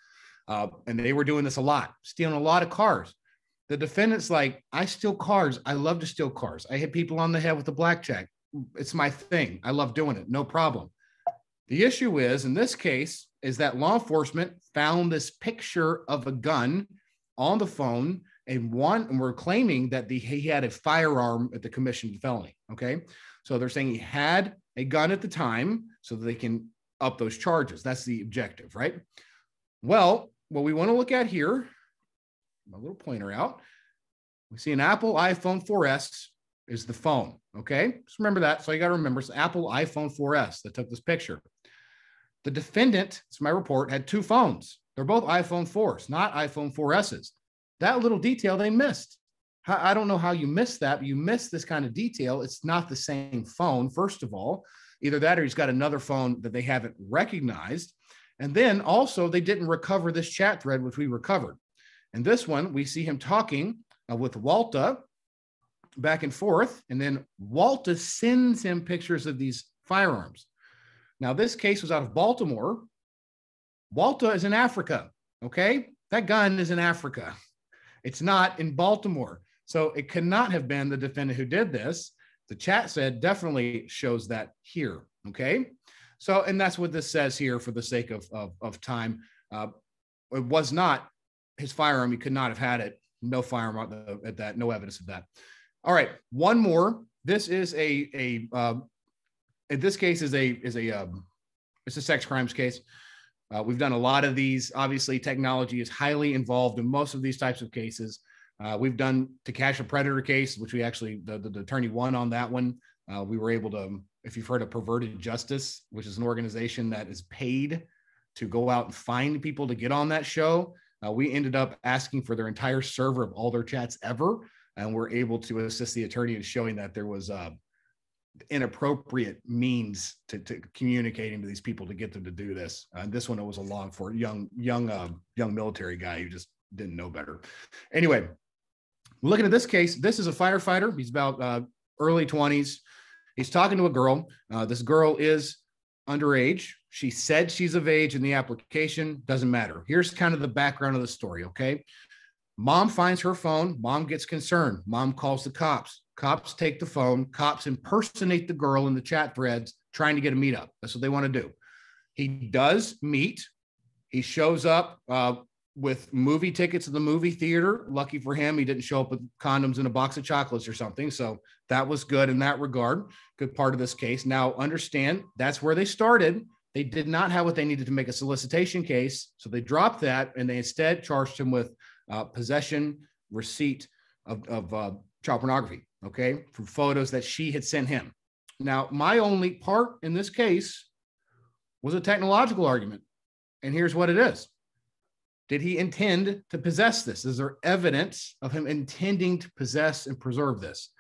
uh, and they were doing this a lot, stealing a lot of cars. The defendant's like, I steal cars. I love to steal cars. I hit people on the head with a blackjack it's my thing. I love doing it. No problem. The issue is in this case is that law enforcement found this picture of a gun on the phone and one and we're claiming that the, he had a firearm at the commission felony. Okay. So they're saying he had a gun at the time so they can up those charges. That's the objective, right? Well, what we want to look at here, my little pointer out, we see an Apple iPhone 4S is the phone. Okay. Just remember that. So you got to remember it's Apple iPhone 4S that took this picture. The defendant, it's my report, had two phones. They're both iPhone 4s, not iPhone 4Ss. That little detail they missed. I don't know how you missed that, but you missed this kind of detail. It's not the same phone, first of all. Either that or he's got another phone that they haven't recognized. And then also, they didn't recover this chat thread, which we recovered. And this one, we see him talking uh, with Walta, back and forth. And then Walta sends him pictures of these firearms. Now, this case was out of Baltimore. Walta is in Africa. Okay. That gun is in Africa. It's not in Baltimore. So it cannot have been the defendant who did this. The chat said definitely shows that here. Okay. So, and that's what this says here for the sake of, of, of time. Uh, it was not his firearm. He could not have had it. No firearm at that, no evidence of that. All right, one more. This is a a uh, in this case is a is a um, it's a sex crimes case. Uh, we've done a lot of these. Obviously, technology is highly involved in most of these types of cases. Uh, we've done to catch a predator case, which we actually the, the, the attorney won on that one. Uh, we were able to, if you've heard of Perverted Justice, which is an organization that is paid to go out and find people to get on that show. Uh, we ended up asking for their entire server of all their chats ever and we're able to assist the attorney in showing that there was uh, inappropriate means to, to, communicating to these people to get them to do this. And this one it was a long for young young uh, young military guy who just didn't know better. Anyway, looking at this case, this is a firefighter. He's about uh, early 20s. He's talking to a girl. Uh, this girl is underage. She said she's of age in the application. Doesn't matter. Here's kind of the background of the story. Okay. Mom finds her phone. Mom gets concerned. Mom calls the cops. Cops take the phone. Cops impersonate the girl in the chat threads trying to get a meetup. That's what they want to do. He does meet. He shows up uh, with movie tickets to the movie theater. Lucky for him, he didn't show up with condoms and a box of chocolates or something. So that was good in that regard. Good part of this case. Now, understand that's where they started. They did not have what they needed to make a solicitation case. So they dropped that and they instead charged him with uh, possession, receipt of, of uh, child pornography, okay, from photos that she had sent him. Now, my only part in this case was a technological argument. And here's what it is Did he intend to possess this? Is there evidence of him intending to possess and preserve this?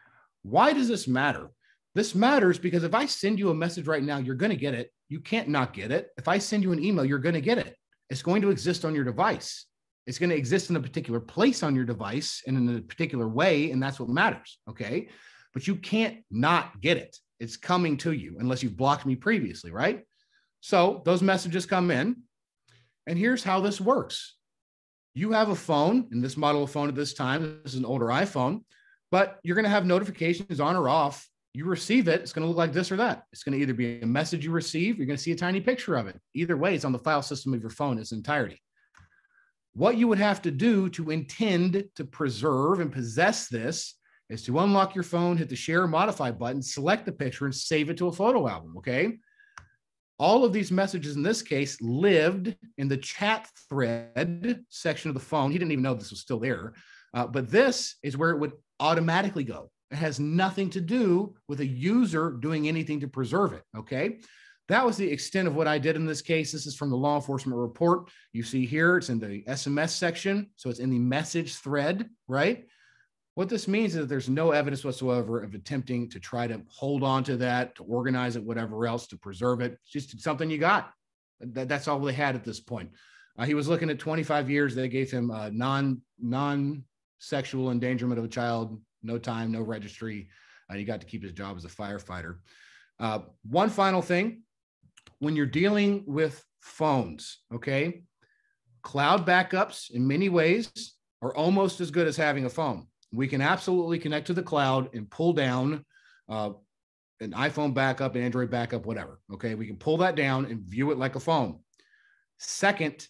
Why does this matter? This matters because if I send you a message right now, you're going to get it. You can't not get it. If I send you an email, you're going to get it. It's going to exist on your device. It's going to exist in a particular place on your device and in a particular way. And that's what matters. Okay. But you can't not get it. It's coming to you unless you've blocked me previously, right? So those messages come in. And here's how this works you have a phone, in this model of phone at this time, this is an older iPhone, but you're going to have notifications on or off. You receive it, it's going to look like this or that. It's going to either be a message you receive, you're going to see a tiny picture of it. Either way, it's on the file system of your phone in its entirety. What you would have to do to intend to preserve and possess this is to unlock your phone, hit the share modify button, select the picture, and save it to a photo album. Okay all of these messages in this case lived in the chat thread section of the phone. He didn't even know this was still there. Uh, but this is where it would automatically go. It has nothing to do with a user doing anything to preserve it. Okay. That was the extent of what I did in this case. This is from the law enforcement report. You see here, it's in the SMS section. So it's in the message thread, right? What this means is that there's no evidence whatsoever of attempting to try to hold on to that, to organize it, whatever else, to preserve it. It's just something you got. That, that's all they had at this point. Uh, he was looking at 25 years. They gave him uh, non non sexual endangerment of a child, no time, no registry. Uh, he got to keep his job as a firefighter. Uh, one final thing: when you're dealing with phones, okay, cloud backups in many ways are almost as good as having a phone we can absolutely connect to the cloud and pull down uh, an iPhone backup, an Android backup, whatever. Okay. We can pull that down and view it like a phone. Second,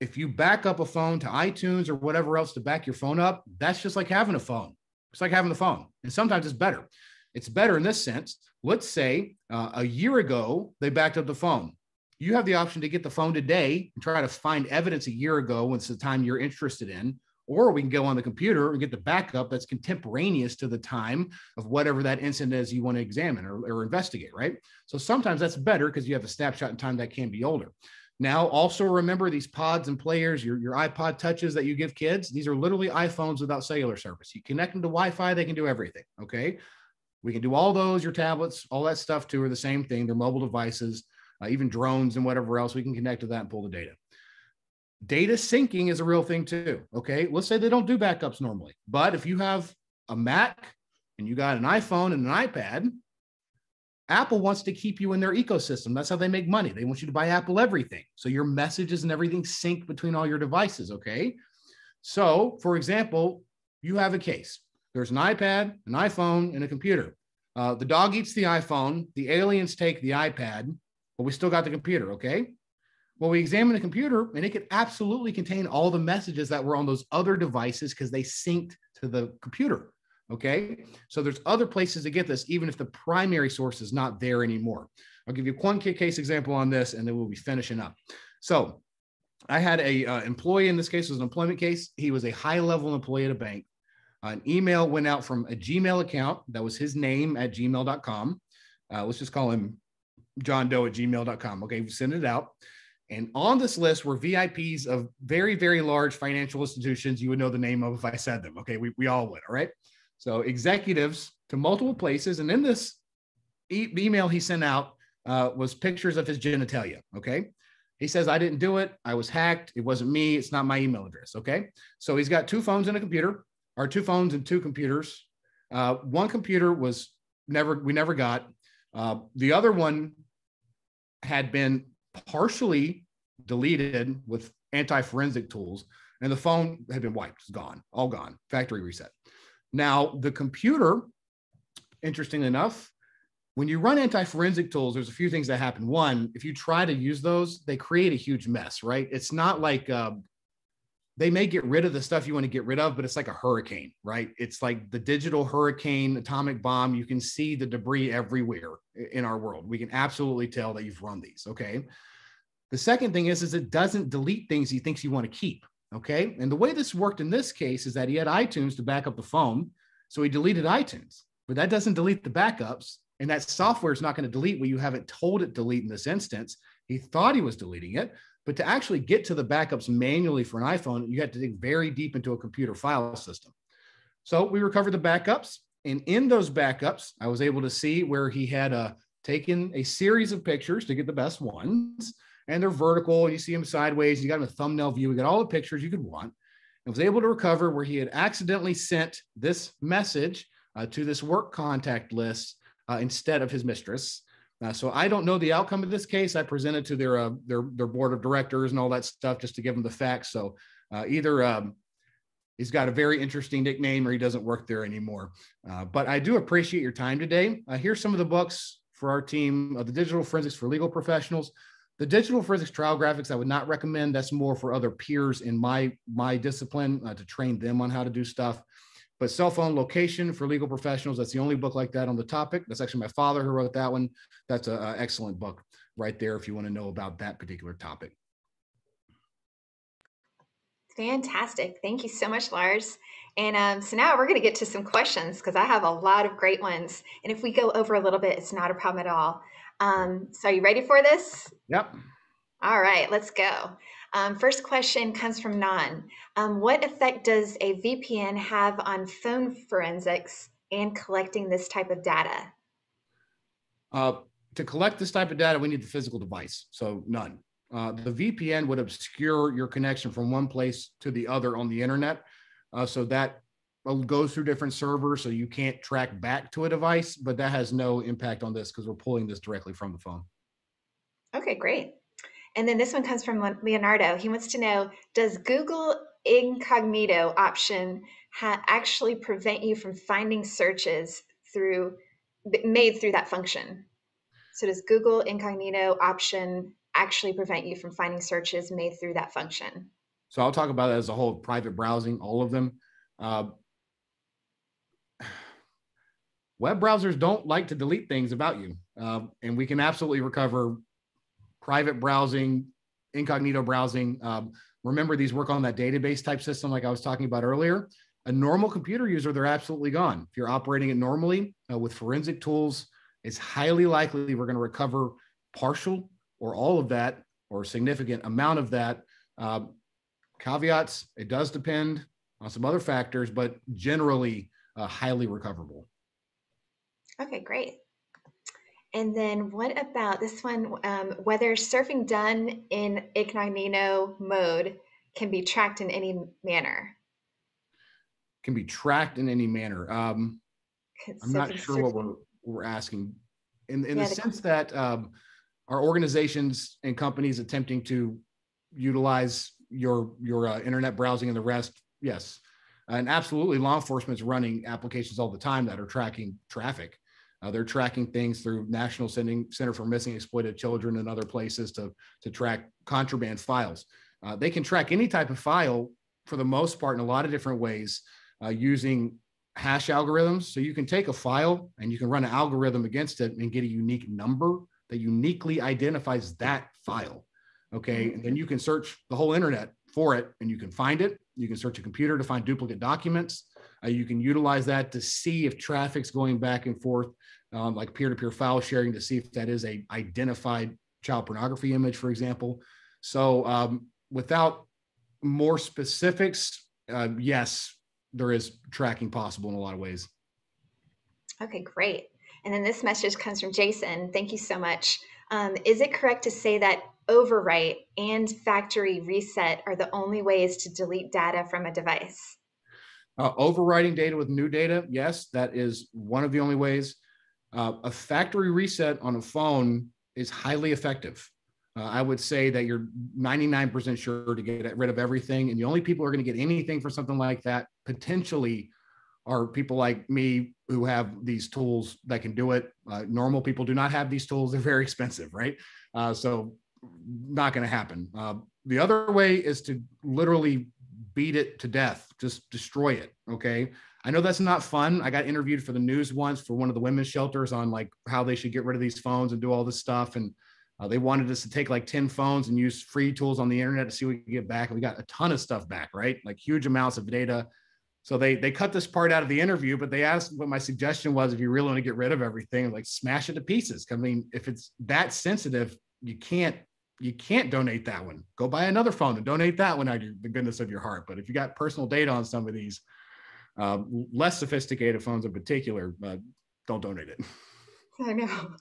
if you back up a phone to iTunes or whatever else to back your phone up, that's just like having a phone. It's like having the phone. And sometimes it's better. It's better in this sense. Let's say uh, a year ago, they backed up the phone. You have the option to get the phone today and try to find evidence a year ago when it's the time you're interested in or we can go on the computer and get the backup that's contemporaneous to the time of whatever that incident is you want to examine or, or investigate, right? So sometimes that's better because you have a snapshot in time that can be older. Now, also remember these pods and players, your, your iPod touches that you give kids, these are literally iPhones without cellular service. You connect them to Wi Fi, they can do everything. Okay. We can do all those, your tablets, all that stuff too are the same thing. They're mobile devices, uh, even drones and whatever else. We can connect to that and pull the data data syncing is a real thing too. Okay. Let's say they don't do backups normally, but if you have a Mac and you got an iPhone and an iPad, Apple wants to keep you in their ecosystem. That's how they make money. They want you to buy Apple everything. So your messages and everything sync between all your devices. Okay. So, for example, you have a case. There's an iPad, an iPhone, and a computer. Uh, the dog eats the iPhone. The aliens take the iPad, but we still got the computer. Okay. Well, we examine the computer and it could absolutely contain all the messages that were on those other devices because they synced to the computer. Okay. So there's other places to get this, even if the primary source is not there anymore. I'll give you one case example on this and then we'll be finishing up. So I had a uh, employee in this case was an employment case. He was a high level employee at a bank. An email went out from a Gmail account that was his name at gmail.com. Uh, let's just call him John Doe at gmail.com. Okay, we sent it out. And on this list were VIPs of very, very large financial institutions. You would know the name of if I said them. Okay. We, we all would. All right. So executives to multiple places. And in this e- email he sent out uh, was pictures of his genitalia. Okay. He says, I didn't do it. I was hacked. It wasn't me. It's not my email address. Okay. So he's got two phones and a computer, or two phones and two computers. Uh, one computer was never, we never got. Uh, the other one had been partially deleted with anti forensic tools, and the phone had been wiped, it's gone, all gone, factory reset. Now, the computer, interestingly enough, when you run anti-forensic tools, there's a few things that happen. One, if you try to use those, they create a huge mess, right? It's not like uh, they may get rid of the stuff you want to get rid of, but it's like a hurricane, right? It's like the digital hurricane, atomic bomb. You can see the debris everywhere in our world. We can absolutely tell that you've run these. Okay. The second thing is, is it doesn't delete things he thinks you want to keep. Okay. And the way this worked in this case is that he had iTunes to back up the phone. So he deleted iTunes, but that doesn't delete the backups. And that software is not going to delete what you haven't told it delete in this instance. He thought he was deleting it, but to actually get to the backups manually for an iPhone, you have to dig very deep into a computer file system. So we recovered the backups. And in those backups, I was able to see where he had uh, taken a series of pictures to get the best ones. And they're vertical. And You see them sideways. You got them a thumbnail view. We got all the pictures you could want. And was able to recover where he had accidentally sent this message uh, to this work contact list uh, instead of his mistress. Uh, so I don't know the outcome of this case. I presented to their uh, their their board of directors and all that stuff just to give them the facts. So uh, either um, he's got a very interesting nickname or he doesn't work there anymore. Uh, but I do appreciate your time today. Here's some of the books for our team: of the Digital Forensics for Legal Professionals. The digital forensics trial graphics I would not recommend. That's more for other peers in my my discipline to train them on how to do stuff. But cell phone location for legal professionals, that's the only book like that on the topic. That's actually my father who wrote that one. That's an excellent book right there if you want to know about that particular topic. Fantastic. Thank you so much, Lars. And um, so now we're going to get to some questions because I have a lot of great ones. And if we go over a little bit, it's not a problem at all. Um, so are you ready for this? Yep. All right, let's go. Um, first question comes from Nan. Um, what effect does a VPN have on phone forensics and collecting this type of data? Uh, to collect this type of data, we need the physical device, so none. Uh, the VPN would obscure your connection from one place to the other on the internet. Uh, so that goes through different servers, so you can't track back to a device, but that has no impact on this because we're pulling this directly from the phone. Okay, great. And then this one comes from Leonardo. He wants to know Does Google incognito option ha- actually prevent you from finding searches through made through that function? So, does Google incognito option actually prevent you from finding searches made through that function? So, I'll talk about it as a whole private browsing, all of them. Uh, web browsers don't like to delete things about you. Uh, and we can absolutely recover private browsing, incognito browsing. Um, remember, these work on that database type system, like I was talking about earlier. A normal computer user, they're absolutely gone. If you're operating it normally uh, with forensic tools, it's highly likely we're going to recover partial or all of that or significant amount of that. Uh, caveats, it does depend on some other factors, but generally uh, highly recoverable. Okay, great. And then what about this one? Um, whether surfing done in incognito mode can be tracked in any manner? Can be tracked in any manner. Um, I'm not sure surfing. what we're, we're asking. In, in yeah, the, the sense that um, are organizations and companies attempting to utilize your your uh, internet browsing and the rest? Yes, and absolutely, law enforcement's running applications all the time that are tracking traffic. Uh, they're tracking things through National Center for Missing Exploited Children and other places to, to track contraband files. Uh, they can track any type of file for the most part in a lot of different ways uh, using hash algorithms. So you can take a file and you can run an algorithm against it and get a unique number that uniquely identifies that file. Okay. And then you can search the whole internet for it and you can find it. You can search a computer to find duplicate documents. Uh, you can utilize that to see if traffic's going back and forth, um, like peer-to-peer file sharing, to see if that is a identified child pornography image, for example. So, um, without more specifics, uh, yes, there is tracking possible in a lot of ways. Okay, great. And then this message comes from Jason. Thank you so much. Um, is it correct to say that overwrite and factory reset are the only ways to delete data from a device? Uh, overwriting data with new data, yes, that is one of the only ways. Uh, a factory reset on a phone is highly effective. Uh, I would say that you're 99% sure to get rid of everything. And the only people who are going to get anything for something like that potentially are people like me who have these tools that can do it. Uh, normal people do not have these tools. They're very expensive, right? Uh, so not going to happen. Uh, the other way is to literally beat it to death, just destroy it. Okay. I know that's not fun. I got interviewed for the news once for one of the women's shelters on like how they should get rid of these phones and do all this stuff. And uh, they wanted us to take like 10 phones and use free tools on the internet to see what we could get back. And we got a ton of stuff back, right? Like huge amounts of data. So they they cut this part out of the interview, but they asked what my suggestion was if you really want to get rid of everything, like smash it to pieces. I mean, if it's that sensitive, you can't you can't donate that one. Go buy another phone and donate that one out of the goodness of your heart. But if you got personal data on some of these uh, less sophisticated phones in particular, uh, don't donate it. I know.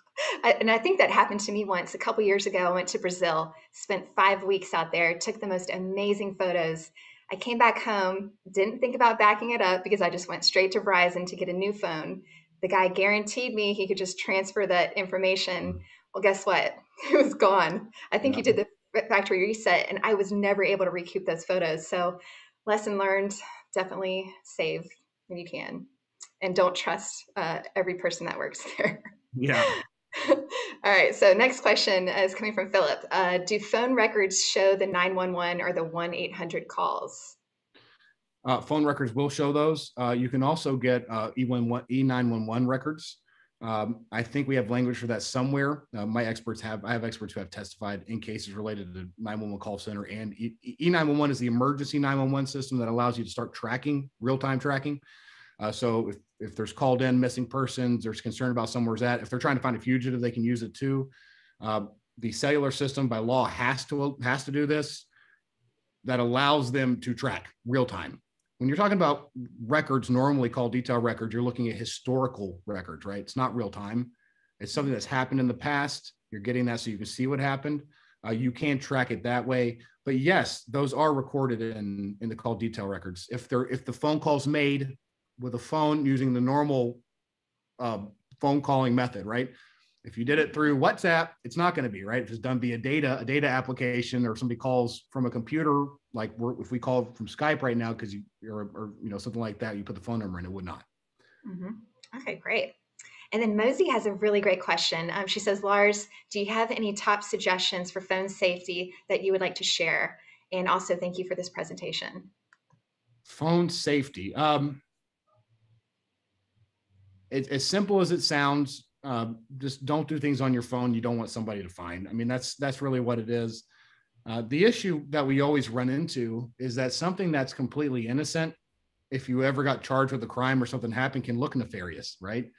I, and I think that happened to me once a couple years ago. I went to Brazil, spent five weeks out there, took the most amazing photos. I came back home, didn't think about backing it up because I just went straight to Verizon to get a new phone. The guy guaranteed me he could just transfer that information. Well, guess what? It was gone. I think yeah. he did the factory reset, and I was never able to recoup those photos. So, lesson learned definitely save when you can. And don't trust uh, every person that works there. Yeah. All right. So next question is coming from Philip. Uh, do phone records show the 911 or the 1-800 calls? Uh, phone records will show those. Uh, you can also get uh, E11, E911 records. Um, I think we have language for that somewhere. Uh, my experts have, I have experts who have testified in cases related to 911 call center and e- E911 is the emergency 911 system that allows you to start tracking, real-time tracking. Uh, so if, if there's called in missing persons, there's concern about somewhere's at, if they're trying to find a fugitive, they can use it too. Uh, the cellular system by law has to has to do this. That allows them to track real time. When you're talking about records normally called detail records, you're looking at historical records, right? It's not real time. It's something that's happened in the past. You're getting that so you can see what happened. Uh, you can track it that way. But yes, those are recorded in in the call detail records. If they're if the phone call's made with a phone using the normal uh, phone calling method, right? If you did it through WhatsApp, it's not going to be right. If it's done via data, a data application, or somebody calls from a computer, like if we call from Skype right now, because you or, or, you know something like that, you put the phone number in, it would not. Mm-hmm. Okay, great. And then Mosey has a really great question. Um, she says, Lars, do you have any top suggestions for phone safety that you would like to share? And also, thank you for this presentation. Phone safety. Um, it, as simple as it sounds, uh, just don't do things on your phone you don't want somebody to find. I mean, that's that's really what it is. Uh, the issue that we always run into is that something that's completely innocent, if you ever got charged with a crime or something happened, can look nefarious, right?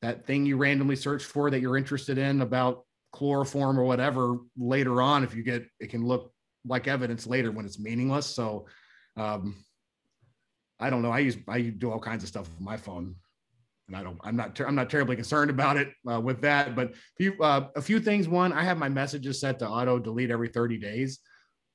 That thing you randomly search for that you're interested in about chloroform or whatever later on, if you get it can look like evidence later when it's meaningless. So um, I don't know. I use I do all kinds of stuff with my phone and I don't, I'm not, ter- I'm not terribly concerned about it uh, with that. But few, uh, a few things. One, I have my messages set to auto delete every 30 days.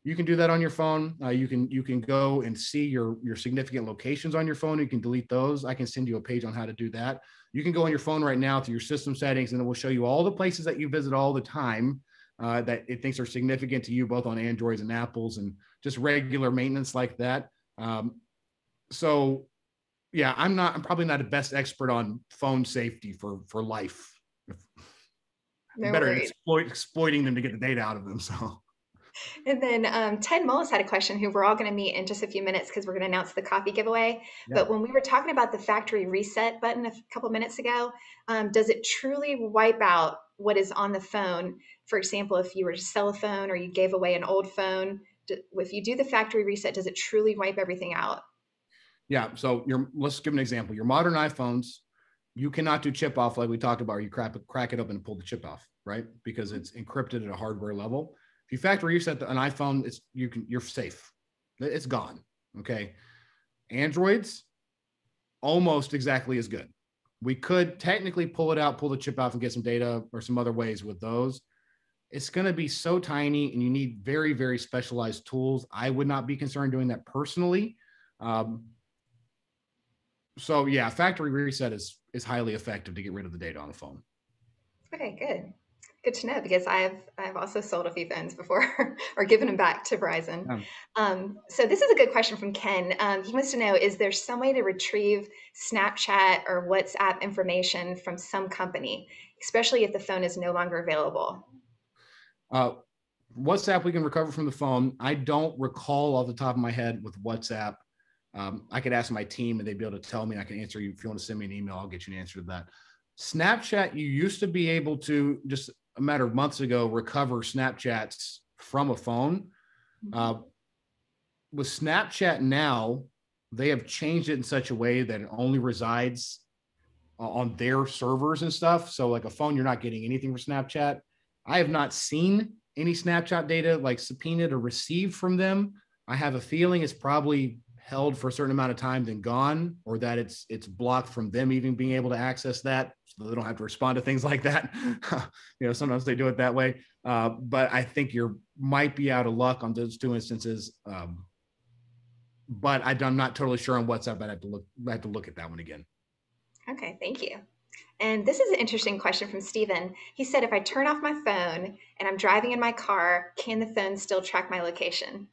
You can do that on your phone. Uh, you can you can go and see your your significant locations on your phone. You can delete those. I can send you a page on how to do that. You can go on your phone right now to your system settings, and it will show you all the places that you visit all the time uh, that it thinks are significant to you, both on Androids and Apples, and just regular maintenance like that. Um, so yeah, I'm not. I'm probably not the best expert on phone safety for for life. No better exploit, exploiting them to get the data out of them. So. And then um, Ted Mullis had a question who we're all going to meet in just a few minutes because we're going to announce the coffee giveaway. Yeah. But when we were talking about the factory reset button a couple minutes ago, um, does it truly wipe out what is on the phone? For example, if you were to sell a phone or you gave away an old phone, if you do the factory reset, does it truly wipe everything out? Yeah. So your let's give an example. Your modern iPhones, you cannot do chip off like we talked about. You crack crack it open and pull the chip off, right? Because it's encrypted at a hardware level. If you factory reset an iPhone, it's you can you're safe. It's gone. Okay. Androids, almost exactly as good. We could technically pull it out, pull the chip off, and get some data or some other ways with those. it's going to be so tiny and you need very, very specialized tools. I would not be concerned doing that personally. Um, so yeah, factory reset is is highly effective to get rid of the data on the phone. Okay, good. Good to know because I've I've also sold a few phones before or given them back to Verizon. Um, so this is a good question from Ken. Um, he wants to know: Is there some way to retrieve Snapchat or WhatsApp information from some company, especially if the phone is no longer available? Uh, WhatsApp we can recover from the phone. I don't recall off the top of my head with WhatsApp. Um, I could ask my team and they'd be able to tell me. I can answer you if you want to send me an email. I'll get you an answer to that. Snapchat, you used to be able to just a matter of months ago recover Snapchats from a phone. Mm-hmm. Uh, with Snapchat now, they have changed it in such a way that it only resides on their servers and stuff. So, like a phone, you're not getting anything for Snapchat. I have not seen any Snapchat data like subpoenaed or received from them. I have a feeling it's probably held for a certain amount of time then gone or that it's it's blocked from them even being able to access that so they don't have to respond to things like that. You know sometimes they do it that way. Uh, but i think you're might be out of luck on those two instances um, but I, am not totally sure on whatsapp i have to look i have to look at that one again. Okay thank you. And this is an interesting question from Stephen. He said, if I turn off my phone and I'm driving in my car, can the phone still track my location?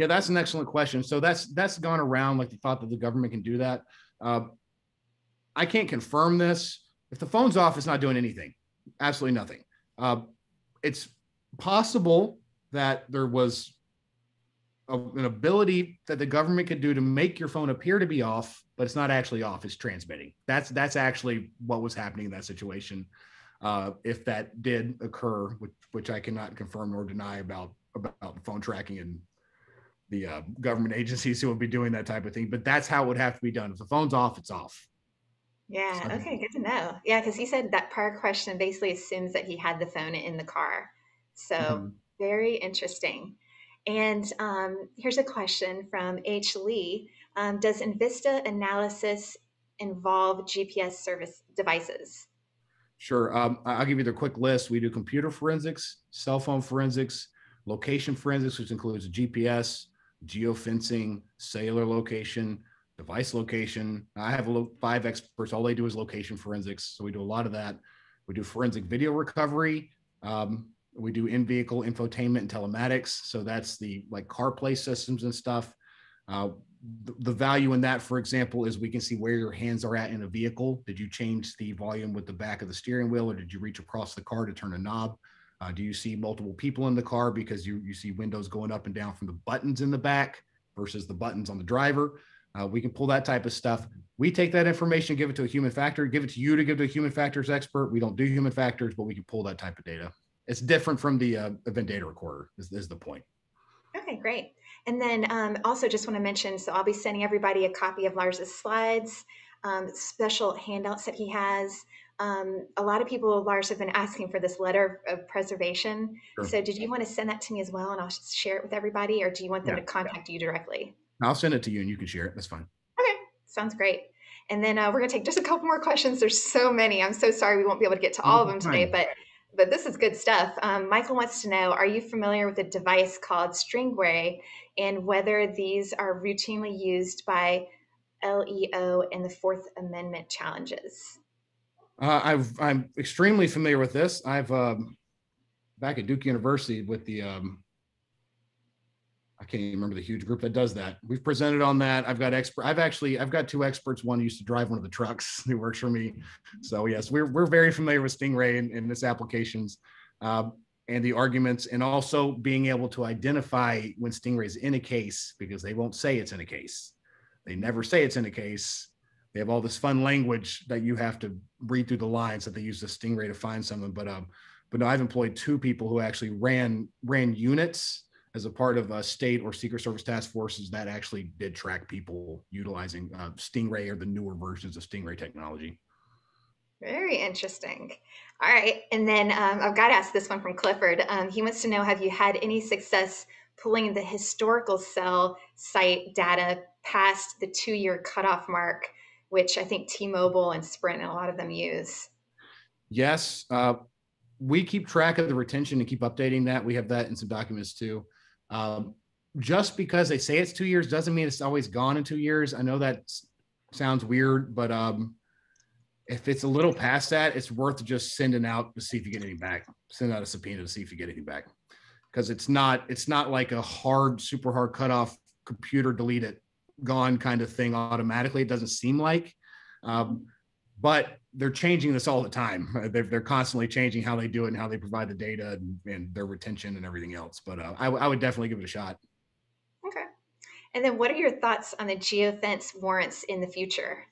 Yeah, that's an excellent question. So that's that's gone around like the thought that the government can do that. Uh, I can't confirm this. If the phone's off, it's not doing anything. Absolutely nothing. Uh, it's possible that there was a, an ability that the government could do to make your phone appear to be off, but it's not actually off. It's transmitting. That's that's actually what was happening in that situation. Uh, if that did occur, which, which I cannot confirm nor deny about about phone tracking and the uh, government agencies who would be doing that type of thing. But that's how it would have to be done. If the phone's off, it's off. Yeah. So, okay. Good to know. Yeah, because he said that prior question basically assumes that he had the phone in the car. So mm-hmm. very interesting. And um, here's a question from H. Lee: um, Does Envista analysis involve GPS service devices? Sure. Um, I'll give you the quick list. We do computer forensics, cell phone forensics, location forensics, which includes GPS, geofencing, cellular location, device location. I have five experts. All they do is location forensics. So we do a lot of that. We do forensic video recovery. Um, we do in-vehicle infotainment and telematics. So that's the like CarPlay systems and stuff. Uh, the, the value in that, for example, is we can see where your hands are at in a vehicle. Did you change the volume with the back of the steering wheel or did you reach across the car to turn a knob? Uh, do you see multiple people in the car because you, you see windows going up and down from the buttons in the back versus the buttons on the driver? Uh, we can pull that type of stuff. We take that information, give it to a human factor, give it to you to give to a human factors expert. We don't do human factors, but we can pull that type of data. It's different from the uh, event data recorder, is, is the point. Okay, great. And then um, also just want to mention, so I'll be sending everybody a copy of Lars's slides, um, special handouts that he has. Um, a lot of people, Lars, have been asking for this letter of preservation. Sure. So, did you want to send that to me as well, and I'll share it with everybody, or do you want them yeah. to contact you directly? I'll send it to you, and you can share it. That's fine. Okay, sounds great. And then uh, we're going to take just a couple more questions. There's so many. I'm so sorry we won't be able to get to all of them today, but but this is good stuff. Um, Michael wants to know: Are you familiar with a device called Stingray, and whether these are routinely used by LEO in the Fourth Amendment challenges? Uh, I've, I'm extremely familiar with this. I've um, back at Duke University with the um, I can't even remember the huge group that does that. We've presented on that. I've got expert. I've actually I've got two experts. One used to drive one of the trucks who works for me. So yes, we're we're very familiar with Stingray and, and its applications. Um, and the arguments, and also being able to identify when Stingray is in a case because they won't say it's in a case. They never say it's in a case. They have all this fun language that you have to read through the lines that they use the Stingray to find someone. But um, but no, I've employed two people who actually ran ran units as a part of a state or Secret Service task forces that actually did track people utilizing uh, Stingray or the newer versions of Stingray technology. Very interesting. All right. And then um, I've got to ask this one from Clifford. Um, he wants to know Have you had any success pulling the historical cell site data past the two year cutoff mark which I think T-Mobile and Sprint and a lot of them use. Yes, uh, we keep track of the retention and keep updating that. We have that in some documents too. Um, just because they say it's two years doesn't mean it's always gone in two years. I know that sounds weird, but um, if it's a little past that, it's worth just sending out to see if you get anything back. Send out a subpoena to see if you get anything back, because it's not it's not like a hard, super hard cutoff, computer delete it, gone kind of thing automatically. It doesn't seem like, um, but they're changing this all the time. They're, they're constantly changing how they do it and how they provide the data and, and their retention and everything else. But uh, I, I would definitely give it a shot. Okay. And then what are your thoughts on the geofence warrants in the future?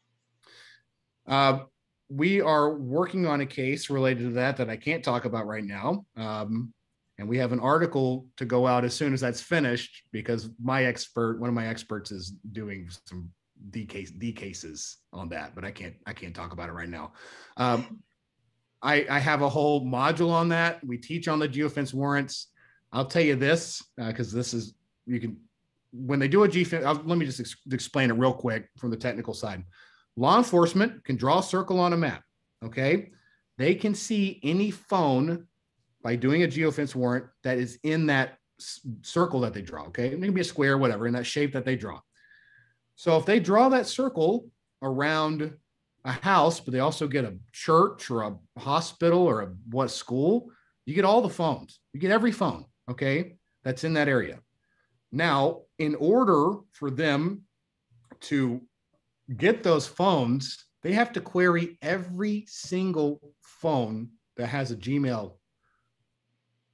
Uh, we are working on a case related to that that I can't talk about right now. Um, and we have an article to go out as soon as that's finished because my expert, one of my experts, is doing some D case D cases on that, but I can't I can't talk about it right now. Um, I, I have a whole module on that. We teach on the geofence warrants. I'll tell you this because uh, this is you can when they do a geofence. I'll, let me just ex- explain it real quick from the technical side. Law enforcement can draw a circle on a map. Okay, they can see any phone by doing a geofence warrant that is in that circle that they draw. Okay, it can be a square, whatever, in that shape that they draw. So if they draw that circle around a house, but they also get a church or a hospital or a what school, you get all the phones. You get every phone, okay, that's in that area. Now, in order for them to get those phones, they have to query every single phone that has a Gmail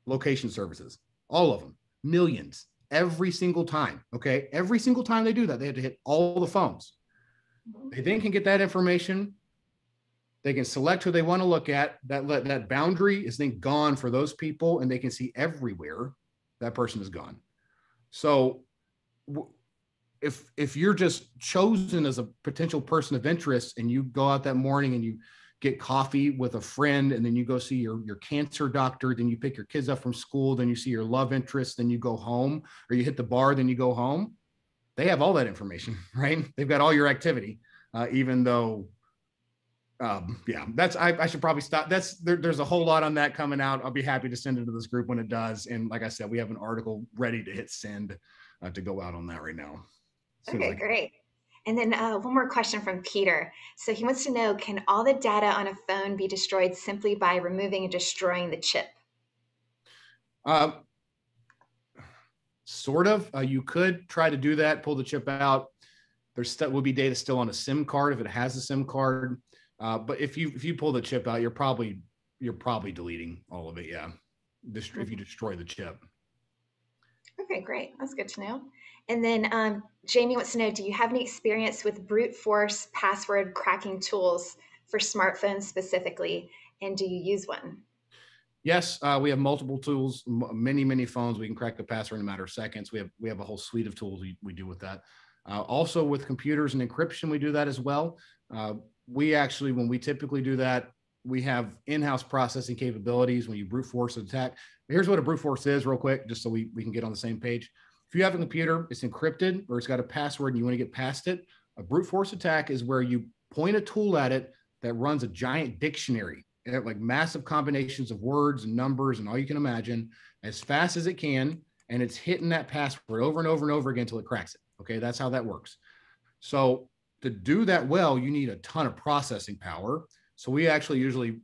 location services, all of them, millions every single time. Okay. Every single time they do that, they have to hit all the phones. They then can get that information. They can select who they want to look at. That that boundary is then gone for those people, and they can see everywhere that person is gone. So, if if you're just chosen as a potential person of interest, and you go out that morning and you get coffee with a friend and then you go see your, your cancer doctor then you pick your kids up from school then you see your love interest then you go home or you hit the bar then you go home. They have all that information right? They've got all your activity uh, even though um, yeah that's I, I, should probably stop that's there, there's a whole lot on that coming out. I'll be happy to send it to this group when it does and like i said we have an article ready to hit send uh, to go out on that right now. Okay great and then uh, one more question from Peter. So he wants to know Can all the data on a phone be destroyed simply by removing and destroying the chip? Uh, sort of. Uh, you could try to do that, pull the chip out. There's still will be data still on a SIM card if it has a SIM card. Uh, but if you if you pull the chip out, you're probably you're probably deleting all of it. Yeah, Dest- if you mm-hmm. destroy the chip. Okay, great. That's good to know. And then um, Jamie wants to know, do you have any experience with brute force password cracking tools for smartphones specifically? And do you use one? Yes, uh, we have multiple tools, many, many phones. We can crack the password in a matter of seconds. We have we have a whole suite of tools we, we do with that. Uh, also with computers and encryption, we do that as well. Uh, we actually, when we typically do that, we have in-house processing capabilities when you brute force an attack. Here's what a brute force is real quick, just so we, we can get on the same page. If you have a computer, it's encrypted or it's got a password and you want to get past it, a brute force attack is where you point a tool at it that runs a giant dictionary, like massive combinations of words and numbers and all you can imagine as fast as it can. And it's hitting that password over and over and over again until it cracks it. Okay, that's how that works. So to do that well, you need a ton of processing power. So we actually usually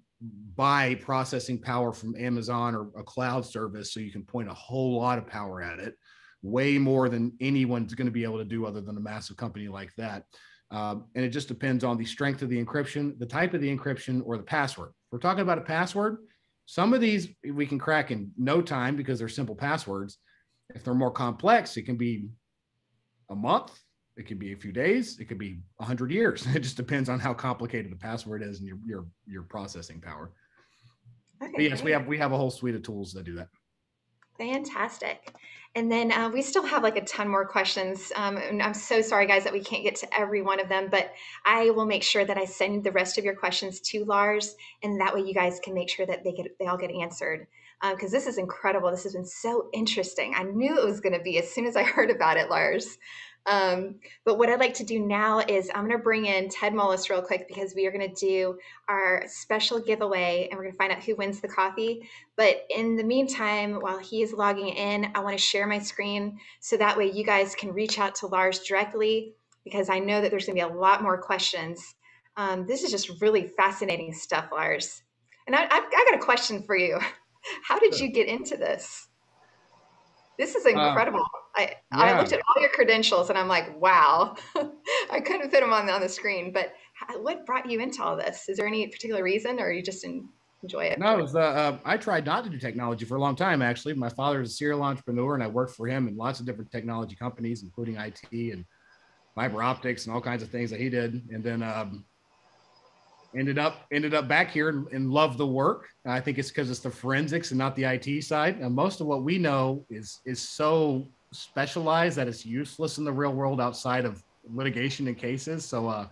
buy processing power from Amazon or a cloud service so you can point a whole lot of power at it way more than anyone's going to be able to do other than a massive company like that. Um, and it just depends on the strength of the encryption, the type of the encryption, or the password. If we're talking about a password. Some of these we can crack in no time because they're simple passwords. If they're more complex, it can be a month, it could be a few days, it could be a hundred years. It just depends on how complicated the password is and your your your processing power. Okay, but yes, great. we have we have a whole suite of tools that do that. Fantastic. And then uh, we still have like a ton more questions. Um, and I'm so sorry, guys, that we can't get to every one of them, but I will make sure that I send the rest of your questions to Lars, and that way you guys can make sure that they get they all get answered. Because um, this is incredible. This has been so interesting. I knew it was going to be as soon as I heard about it, Lars. Um, but what I'd like to do now is I'm going to bring in Ted Mullis real quick because we are going to do our special giveaway and we're going to find out who wins the coffee. But in the meantime, while he is logging in, I want to share my screen so that way you guys can reach out to Lars directly because I know that there's going to be a lot more questions. Um, this is just really fascinating stuff, Lars. And I, have got a question for you. How did you get into this? This is um, incredible. I, yeah. I looked at all your credentials and I'm like, wow, I couldn't fit them on, on the screen. But what brought you into all this? Is there any particular reason or you just enjoy it? No, it was, uh, uh, I tried not to do technology for a long time, actually. My father is a serial entrepreneur and I worked for him in lots of different technology companies, including IT and fiber optics and all kinds of things that he did. And then um, ended up ended up back here and, and love the work. I think it's because it's the forensics and not the IT side. And most of what we know is is so specialized that it's useless in the real world outside of litigation and cases. So uh,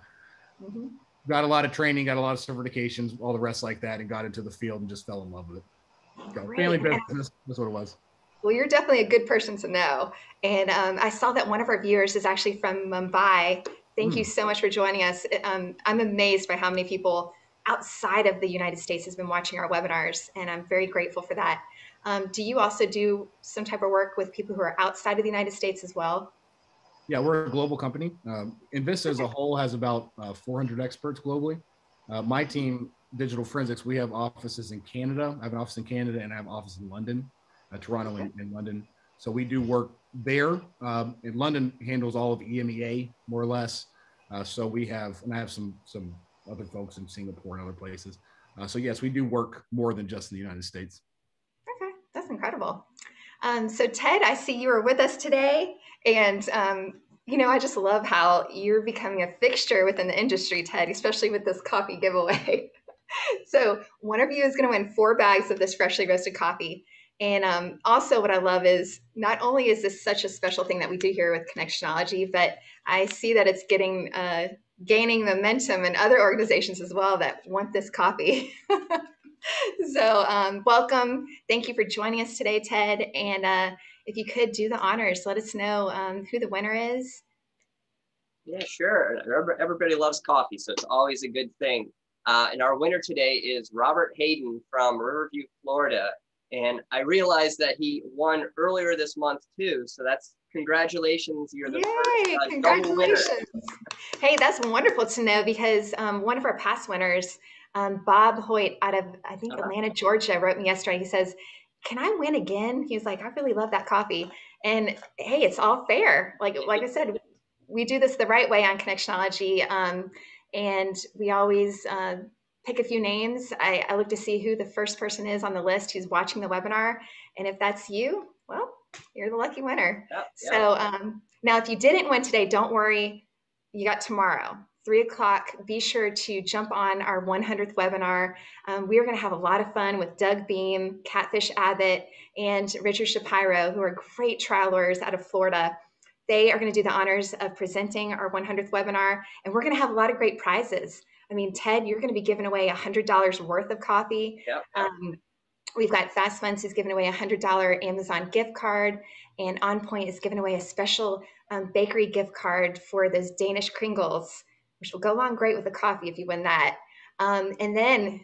mm-hmm. got a lot of training, got a lot of certifications, all the rest like that, and got into the field and just fell in love with it. family business. That's what it was. Well, you're definitely a good person to know. And um, I saw that one of our viewers is actually from Mumbai Thank mm. you so much for joining us. Um, I'm amazed by how many people outside of the United States has been watching our webinars, and I'm very grateful for that. Um, do you also do some type of work with people who are outside of the United States as well? Yeah, we're a global company. Um, Envista as a whole has about uh, 400 experts globally. Uh, my team, Digital Forensics, we have offices in Canada. I have an office in Canada and I have an office in London, uh, Toronto and, and, London. So we do work there. Um, in London handles all of EMEA more or less. Uh, so we have, and I have some some other folks in Singapore and other places. Uh, so yes, we do work more than just in the United States. Okay, that's incredible. Um, so Ted, I see you are with us today, and um, you know I just love how you're becoming a fixture within the industry, Ted, especially with this coffee giveaway. so one of you is going to win four bags of this freshly roasted coffee. And um, also, what I love is not only is this such a special thing that we do here with Connectionology, but I see that it's getting uh, gaining momentum in other organizations as well that want this coffee. so, um, welcome. Thank you for joining us today, Ted. And uh, if you could do the honors, let us know um, who the winner is. Yeah, sure. Everybody loves coffee, so it's always a good thing. Uh, and our winner today is Robert Hayden from Riverview, Florida. And I realized that he won earlier this month too. So that's congratulations. You're the Yay, first, uh, congratulations. Hey, that's wonderful to know because um, one of our past winners, um, Bob Hoyt out of, I think, uh-huh. Atlanta, Georgia, wrote me yesterday. He says, Can I win again? He was like, I really love that coffee. And hey, it's all fair. Like, like I said, we do this the right way on Connectionology. Um, and we always, uh, pick a few names. I, I look to see who the first person is on the list who's watching the webinar. And if that's you, well, you're the lucky winner. Yep, yep. So um, now, if you didn't win today, don't worry. You got tomorrow, three o'clock. Be sure to jump on our 100th webinar. Um, we are going to have a lot of fun with Doug Beam, Catfish Abbott, and Richard Shapiro, who are great trial lawyers out of Florida. They are going to do the honors of presenting our 100th webinar, and we're going to have a lot of great prizes. I mean, Ted, you're going to be giving away a $100 worth of coffee. Yep. Um, we've got Fast Funds who's giving away a $100 Amazon gift card, and On Point is giving away a special um, bakery gift card for those Danish Kringles, which will go along great with the coffee if you win that. Um, and then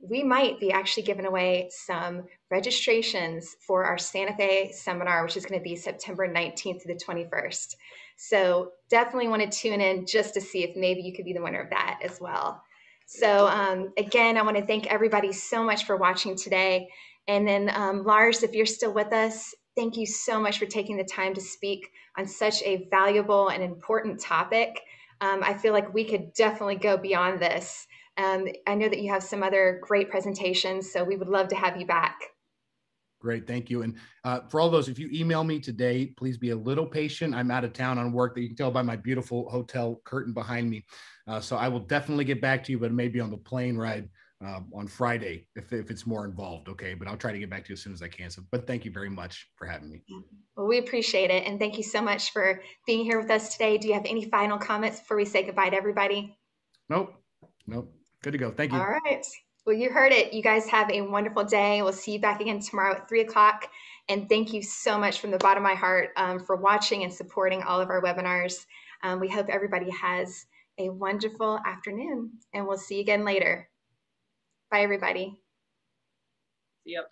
we might be actually giving away some registrations for our Santa Fe seminar, which is going to be September 19th to the 21st. So definitely want to tune in just to see if maybe you could be the winner of that as well. So um, again, I want to thank everybody so much for watching today. And then um, Lars, if you're still with us, thank you so much for taking the time to speak on such a valuable and important topic. Um, I feel like we could definitely go beyond this. Um, I know that you have some other great presentations, so we would love to have you back. Great, thank you. And uh, for all those, if you email me today, please be a little patient. I'm out of town on work. That you can tell by my beautiful hotel curtain behind me. Uh, so I will definitely get back to you, but maybe on the plane ride uh, on Friday if, if it's more involved. Okay, but I'll try to get back to you as soon as I can. So, but thank you very much for having me. Well, we appreciate it, and thank you so much for being here with us today. Do you have any final comments before we say goodbye to everybody? Nope, nope. Good to go. Thank you. All right. Well, you heard it. You guys have a wonderful day. We'll see you back again tomorrow at three o'clock. And thank you so much from the bottom of my heart um, for watching and supporting all of our webinars. Um, we hope everybody has a wonderful afternoon and we'll see you again later. Bye, everybody. Yep.